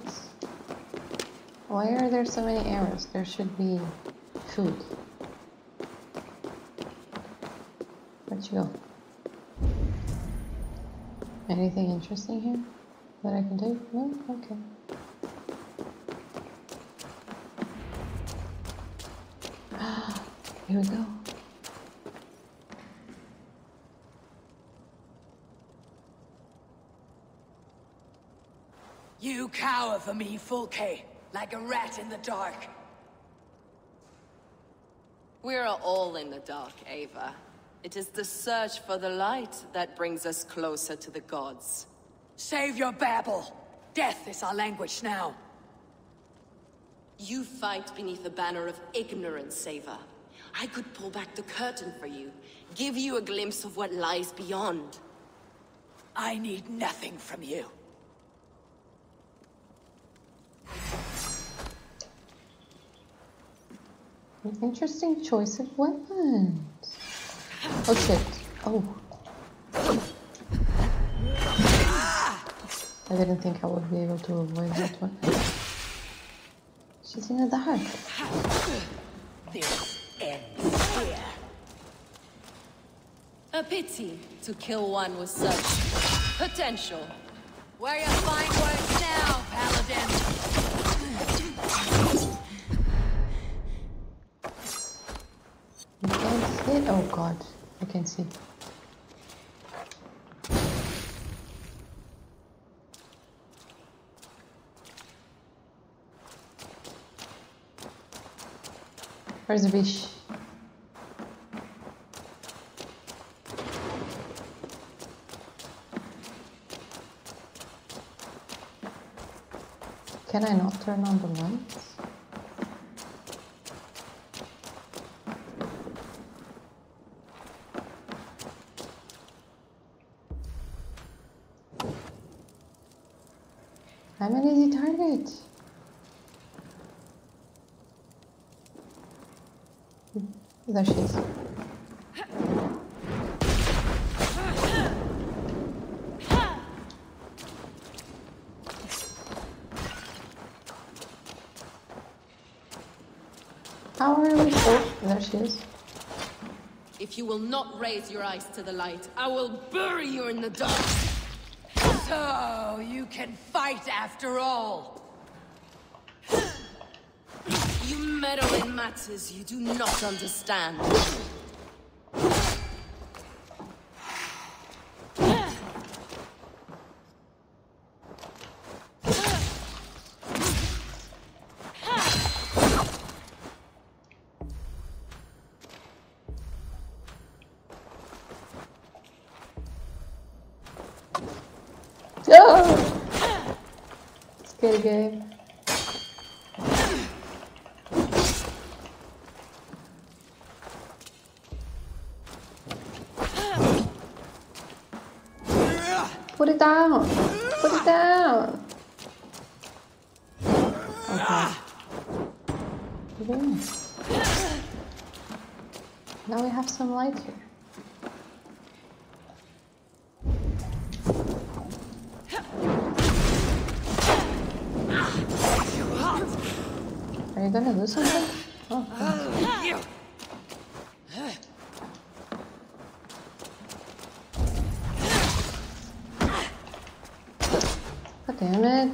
Why are there so many arrows? There should be food. Where'd you go? Anything interesting here that I can do? No? Okay. Here we go. You cower for me, Fulke, like a rat in the dark. We're all in the dark, Ava. It is the search for the light that brings us closer to the gods. Save your babble! Death is our language now. You fight beneath the banner of ignorance, Saver. I could pull back the curtain for you, give you a glimpse of what lies beyond. I need nothing from you. An interesting choice of weapons. Oh shit. Oh. I didn't think I would be able to avoid that one. She's in the dark. This ends here. A pity to kill one with such potential. Where you find words now, Paladin? You can't see it? Oh god. I can see. Where's the fish? Can I not turn on the lights? I'm an easy target. There she is. How are we? Oh, there she is. If you will not raise your eyes to the light, I will bury you in the dark. So, you can fight after all. meddle in matters you do not understand. Good game. It down! Put it down! Okay. Now we have some light here. Are you gonna do something? Oh, thanks. God damn it.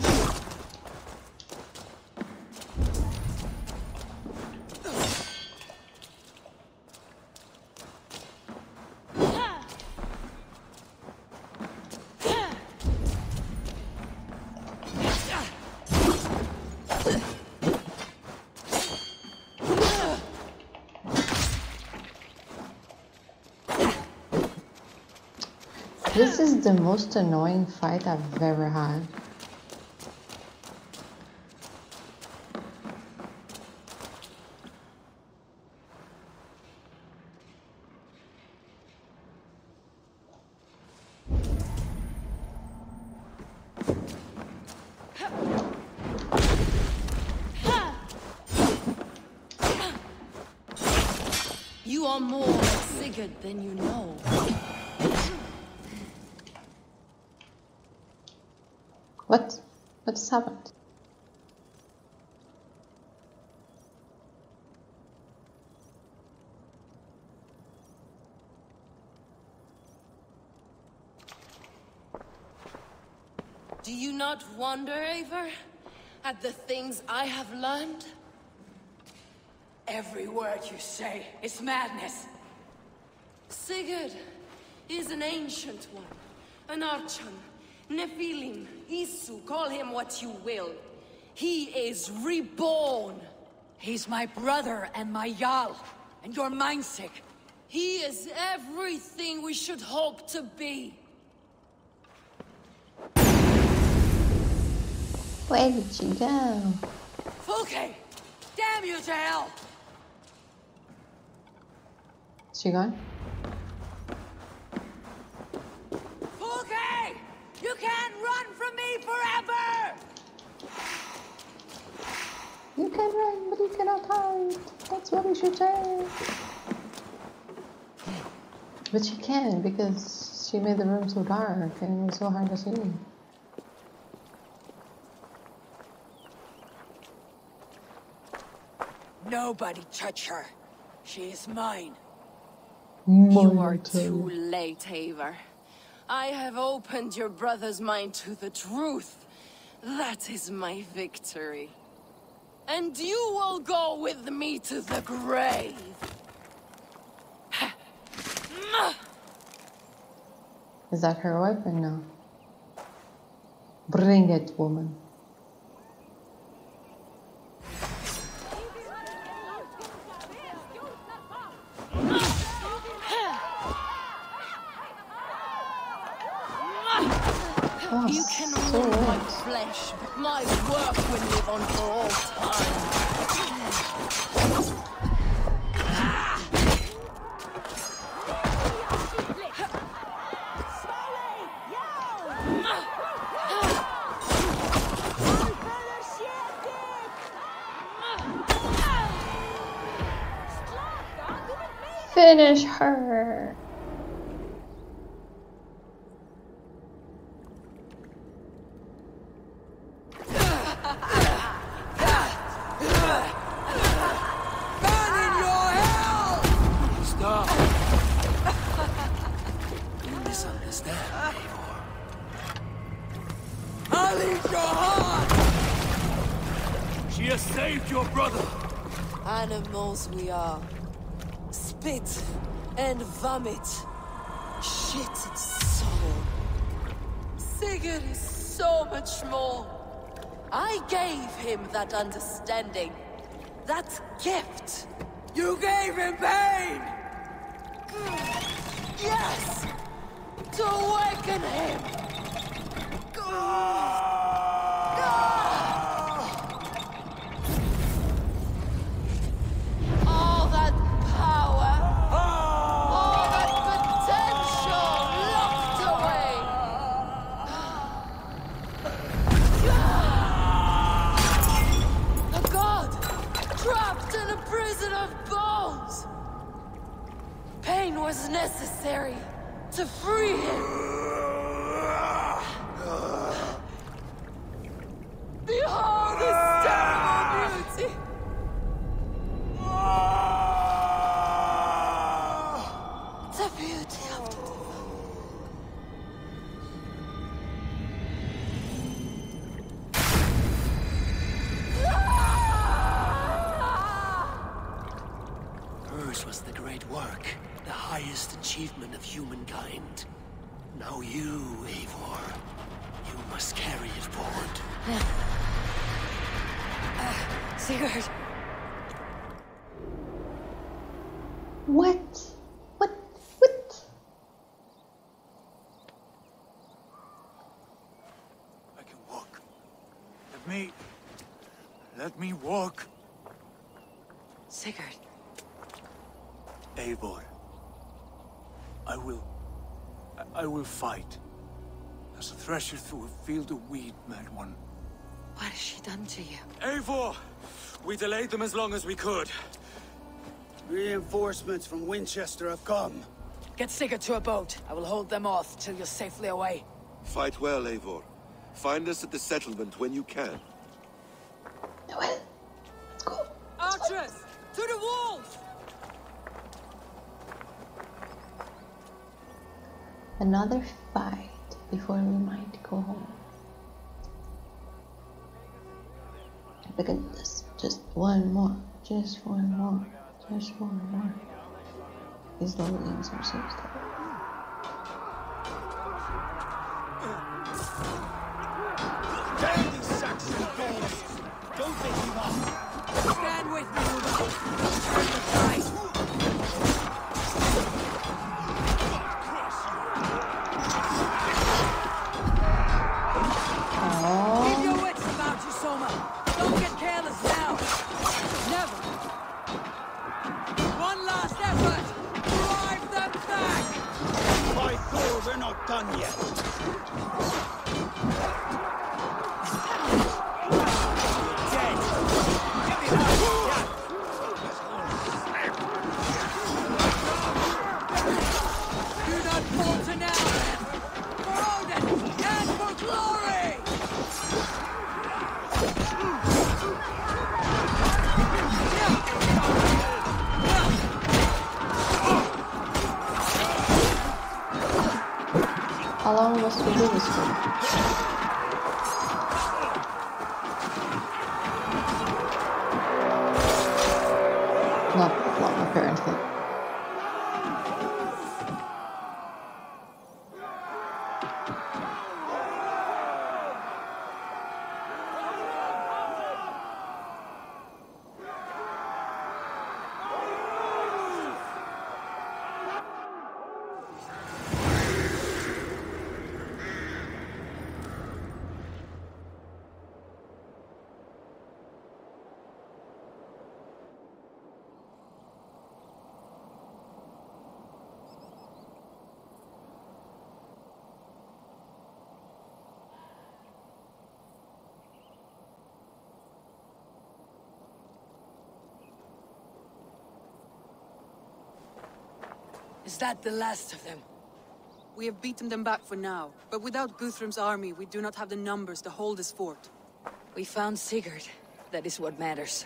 This is the most annoying fight I've ever had. You are more Sigurd than you know. What? What just happened? Do you not wonder, Eivor, at the things I have learned? Every word you say is madness. Sigurd is an ancient one, an Archon, Nephilim, Isu, call him what you will. He is reborn. He's my brother and my Jarl, and you're mindsick. He is everything we should hope to be. Where did she go? Fulke! Damn you to hell! Is she gone? Fulke! You can't run from me forever! You can run, but you cannot hide. That's what we should say. But she can because she made the room so dark and it was so hard to see. Nobody touch her. She is mine. You are too late, Eivor. I have opened your brother's mind to the truth. That is my victory. And you will go with me to the grave. Is that her weapon now? Bring it, woman. Oh, you can so rule my right. Flesh, but my work will live on for all time. Finish her. Vomit. Shit and soul. Sigurd is so much more. I gave him that understanding. That gift. You gave him pain! Yes! To awaken him! All was necessary to free him. Behold humankind. Now you, Eivor, you must carry it forward. Uh, Sigurd. What? What? What? I can walk. Let me... Let me walk. Sigurd. Eivor. I will... I- I will fight. As a thresher through a field of wheat, mad one. What has she done to you? Eivor! We delayed them as long as we could. Reinforcements from Winchester have come. Get Sigurd to a boat. I will hold them off till you're safely away. Fight well, Eivor. Find us at the settlement when you can. Archers! To the walls! Another fight before we might go home. At this. Just one more. Just one more. Just one more. These loadings answer so. Damn these Saxon! Don't make me laugh! Stand with me, Ubba. Right. Long must we do this for? Not long, apparently. Is that the last of them? We have beaten them back for now, but without Guthrum's army, we do not have the numbers to hold this fort. We found Sigurd. That is what matters.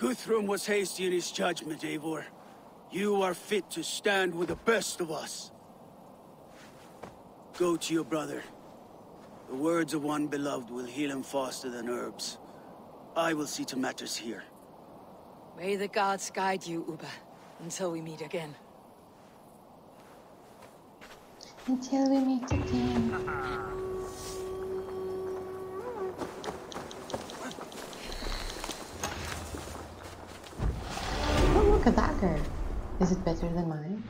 Guthrum was hasty in his judgment, Eivor. You are fit to stand with the best of us. Go to your brother. The words of one beloved will heal him faster than herbs. I will see to matters here. May the gods guide you, Ubba. Until we meet again. Until we meet again. dagger. Is it better than mine?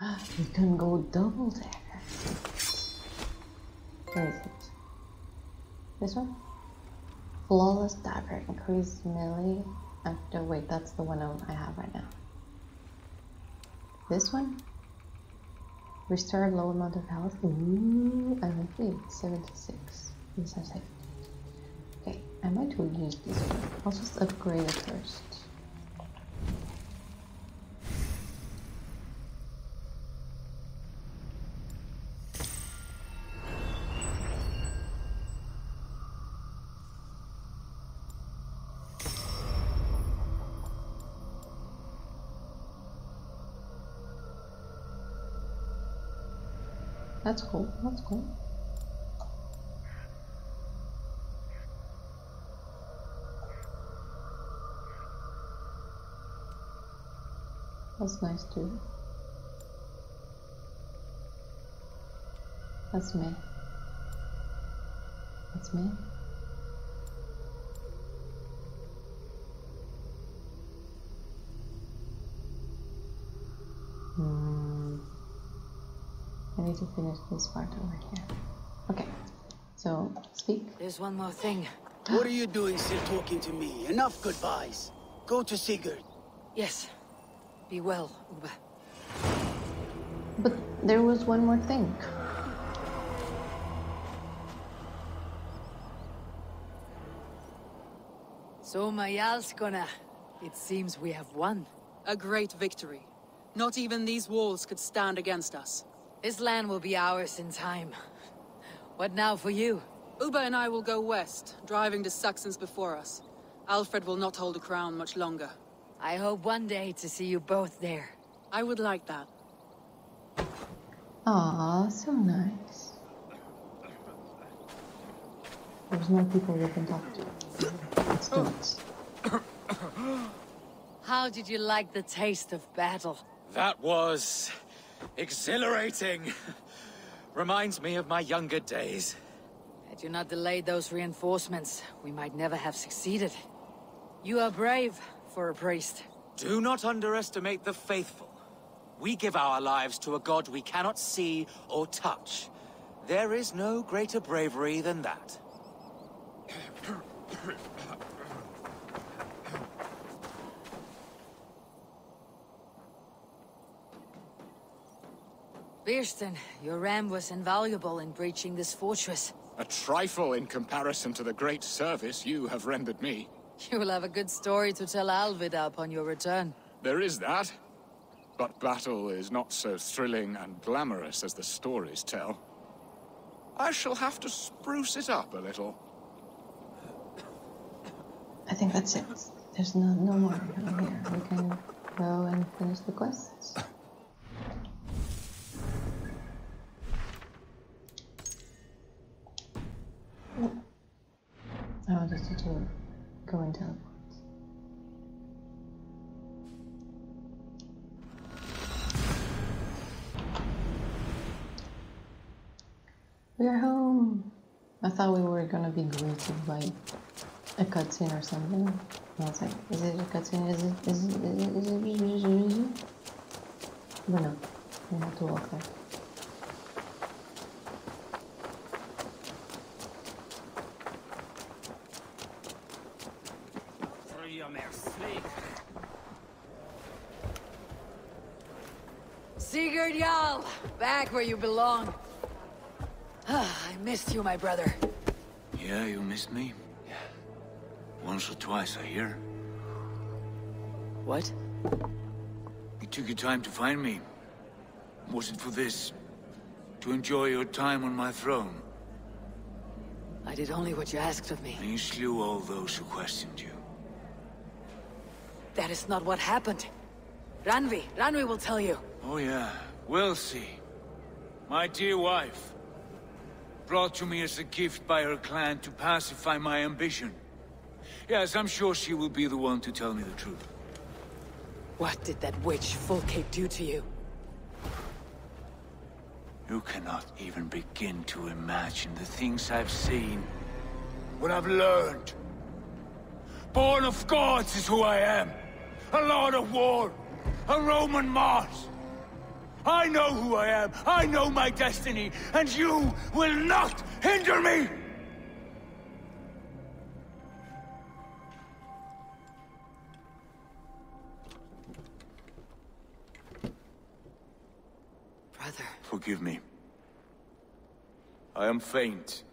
We can go double dagger. Where is it? This one? Flawless dagger. Increase melee. After, wait, that's the one I have right now. This one? Restore low amount of health. Ooh, I like it. 76. This has it. Okay, I might will use this one. I'll just upgrade it first. That's cool. That's cool. That's nice too. That's me. That's me. Hmm. I need to finish this part over here. Okay, so speak. There's one more thing. What are you doing still talking to me? Enough goodbyes. Go to Sigurd. Yes. Be well, Ubba. But there was one more thing. So, my Jarlskona, it seems we have won. A great victory. Not even these walls could stand against us. This land will be ours in time. What now for you? Ubba and I will go west, driving the Saxons before us. Alfred will not hold the crown much longer. I hope one day to see you both there. I would like that. Aw, so nice. There's no people we can talk to. Let's do it. How did you like the taste of battle? That was... exhilarating. Reminds me of my younger days. Had you not delayed those reinforcements, we might never have succeeded. You are brave for a priest. Do not underestimate the faithful. We give our lives to a god we cannot see or touch. There is no greater bravery than that. Birstan, your ram was invaluable in breaching this fortress. A trifle in comparison to the great service you have rendered me. You will have a good story to tell Alvida upon your return. There is that. But battle is not so thrilling and glamorous as the stories tell. I shall have to spruce it up a little. I think that's it. There's no, no more over here. We can go and finish the quests. Oh, just need to go and. We are home. I thought we were gonna be greeted by a cutscene or something. I was like, is it a cutscene? Is it? Is it? Is it? Is it? Is it? But no, we have to walk there. Sigurd Jarl, back where you belong. Ah, I missed you, my brother. Yeah, you missed me. Once or twice, I hear. What? You took your time to find me. Was it for this? To enjoy your time on my throne? I did only what you asked of me. And you slew all those who questioned you. That is not what happened. Randvi, Randvi will tell you. Oh yeah, we'll see. My dear wife, brought to me as a gift by her clan to pacify my ambition. Yes, I'm sure she will be the one to tell me the truth. What did that witch Fulke do to you? You cannot even begin to imagine the things I've seen. What I've learned. Born of gods is who I am. A lord of war. A Roman Mars. I know who I am. I know my destiny. And you will not hinder me! Brother. Forgive me. I am faint.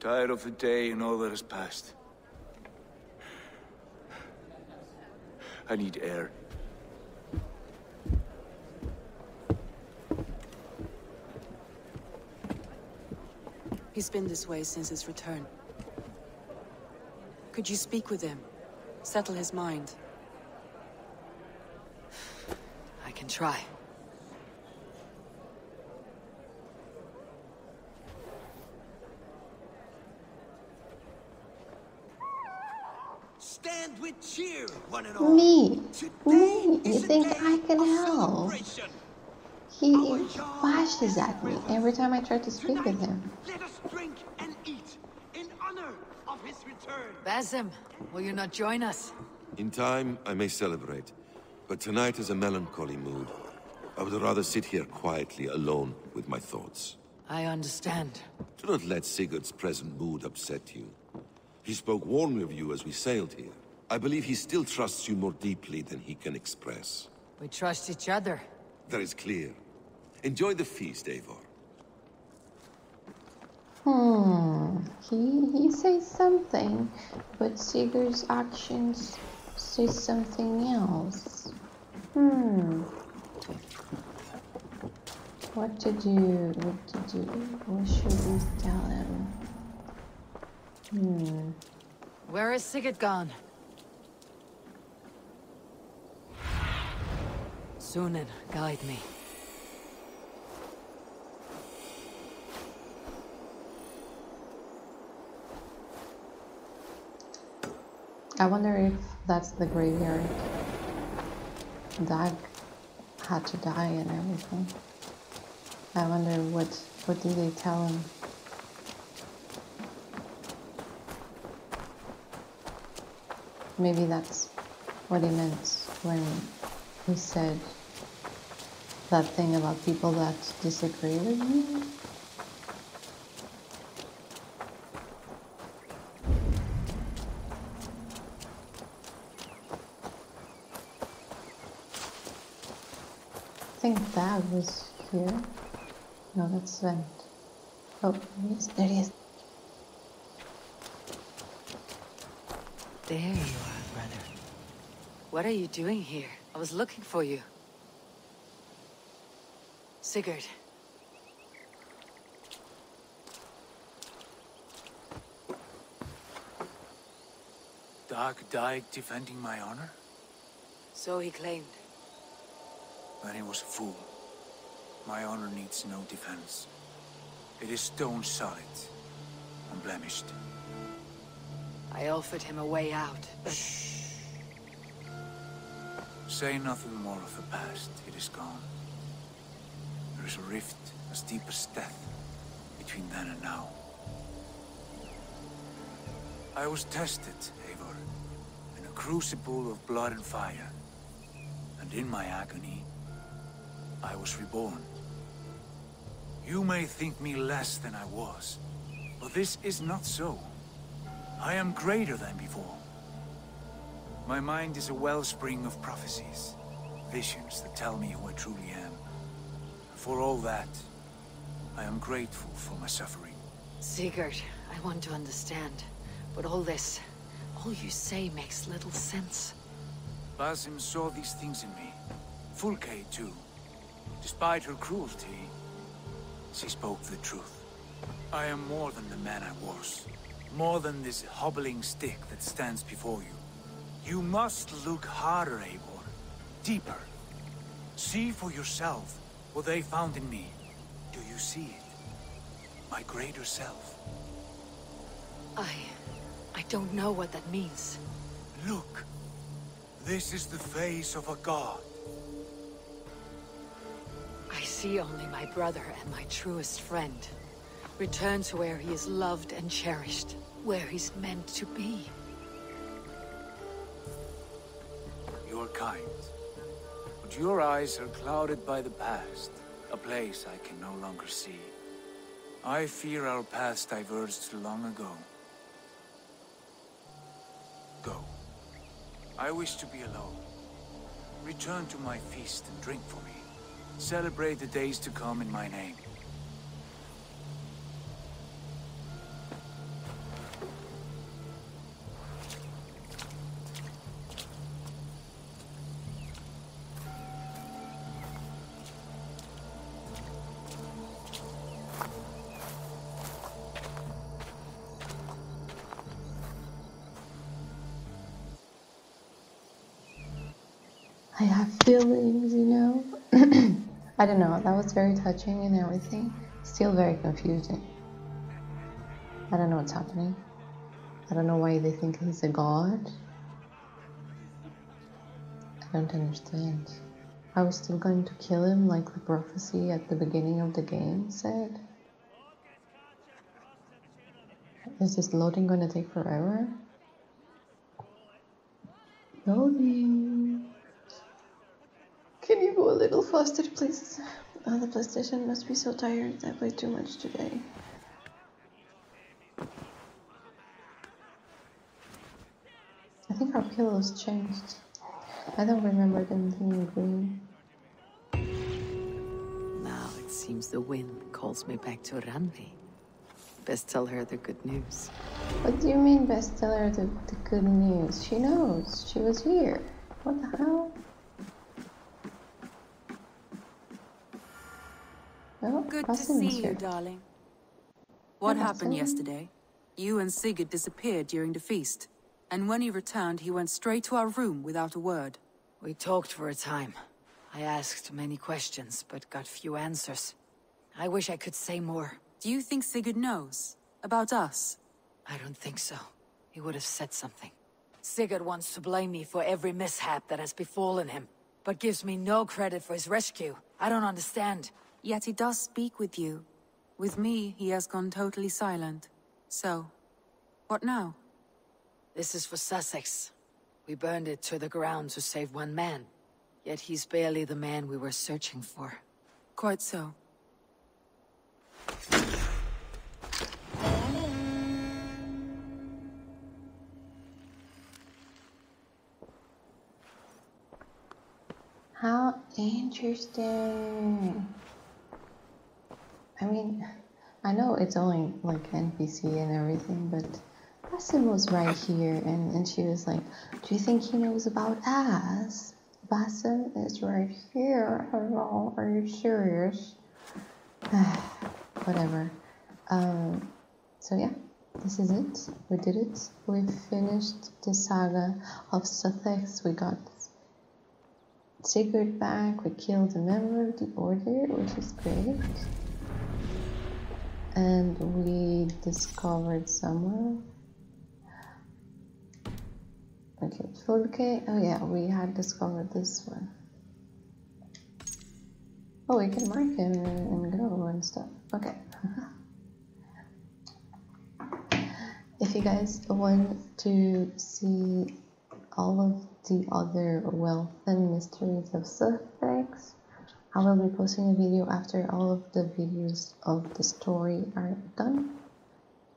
Tired of the day and all that has passed. I need air. He's been this way since his return. Could you speak with him? Settle his mind? I can try. Stand with cheer, one and all. Me? Me? You think I can help? He flashes at me every time I try to speak with him. Let us drink and eat in honor of his return. Basim, will you not join us? In time, I may celebrate. But tonight is a melancholy mood. I would rather sit here quietly, alone, with my thoughts. I understand. Do not let Sigurd's present mood upset you. He spoke warmly of you as we sailed here. I believe he still trusts you more deeply than he can express. We trust each other. That is clear. Enjoy the feast, Eivor. Hmm. He he says something, but Sigurd's actions say something else. Hmm. What to do? What to do? What should we tell him? Hmm. Where is Sigurd gone? Sýnin, guide me. I wonder if that's the graveyard. Dag had to die and everything. I wonder what what do they tell him? Maybe that's what he meant when he said that thing about people that disagree with me. I think Dad was here. No, that's Sven. Oh, yes, there he is. There you are, brother. What are you doing here? I was looking for you. Sigurd. Dag died defending my honor? So he claimed. Then he was a fool. My honor needs no defense. It is stone solid, unblemished. I offered him a way out, but... Say nothing more of the past. It is gone. There is a rift as deep as death between then and now. I was tested, Eivor, in a crucible of blood and fire. And in my agony, I was reborn. You may think me less than I was, but this is not so. I am greater than before. My mind is a wellspring of prophecies, visions that tell me who I truly am. For all that, I am grateful for my suffering. Sigurd, I want to understand. But all this, all you say makes little sense. Basim saw these things in me. Fulke, too. Despite her cruelty, she spoke the truth. I am more than the man I was. More than this hobbling stick that stands before you. You must look harder, Eivor. Deeper. See for yourself what they found in me. Do you see it? My greater self. I... I don't know what that means. Look. This is the face of a god. See only my brother and my truest friend. Return to where he is loved and cherished. Where he's meant to be. You're kind. But your eyes are clouded by the past. A place I can no longer see. I fear our paths diverged long ago. Go. I wish to be alone. Return to my feast and drink for me. Celebrate the days to come in my name. I have feelings. I don't know, that was very touching and everything. Still very confusing. I don't know what's happening. I don't know why they think he's a god. I don't understand. I was still going to kill him like the prophecy at the beginning of the game said. Is this loading going to take forever? Loading. Can you go a little faster, please? Oh, the PlayStation must be so tired. I played too much today. I think our pillows changed. I don't remember them being green. Now it seems the wind calls me back to Randvi. Best tell her the good news. What do you mean, best tell her the, the good news? She knows. She was here. What the hell? Oh, Good to Bastian is see you, darling. What Hi, happened yesterday? You and Sigurd disappeared during the feast. And when he returned, he went straight to our room without a word. We talked for a time. I asked many questions, but got few answers. I wish I could say more. Do you think Sigurd knows? About us? I don't think so. He would have said something. Sigurd wants to blame me for every mishap that has befallen him, but gives me no credit for his rescue. I don't understand. Yet he does speak with you. With me, he has gone totally silent. So, what now? This is for Sussex. We burned it to the ground to save one man. Yet he's barely the man we were searching for. Quite so. How interesting. I mean, I know it's only like NPC and everything, but Basim was right here and, and she was like, Do you think he knows about us? Basim is right here. Hello, are you serious? Whatever. Um, so yeah, this is it. We did it. We finished the saga of Sussex. We got Sigurd back. We killed a member of the Order, which is great. And we discovered somewhere. Okay, Fulke. Oh yeah, we had discovered this one. Oh, we can mark him and, go and stuff. Okay. if you guys want to see all of the other wealth and mysteries of Sussex, I will be posting a video after all of the videos of the story are done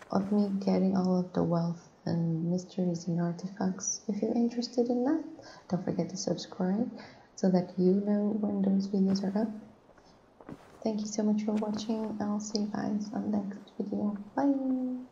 of me getting all of the wealth and mysteries and artifacts. If you're interested in that, don't forget to subscribe so that you know when those videos are up. Thank you so much for watching. I'll see you guys on the next video. Bye!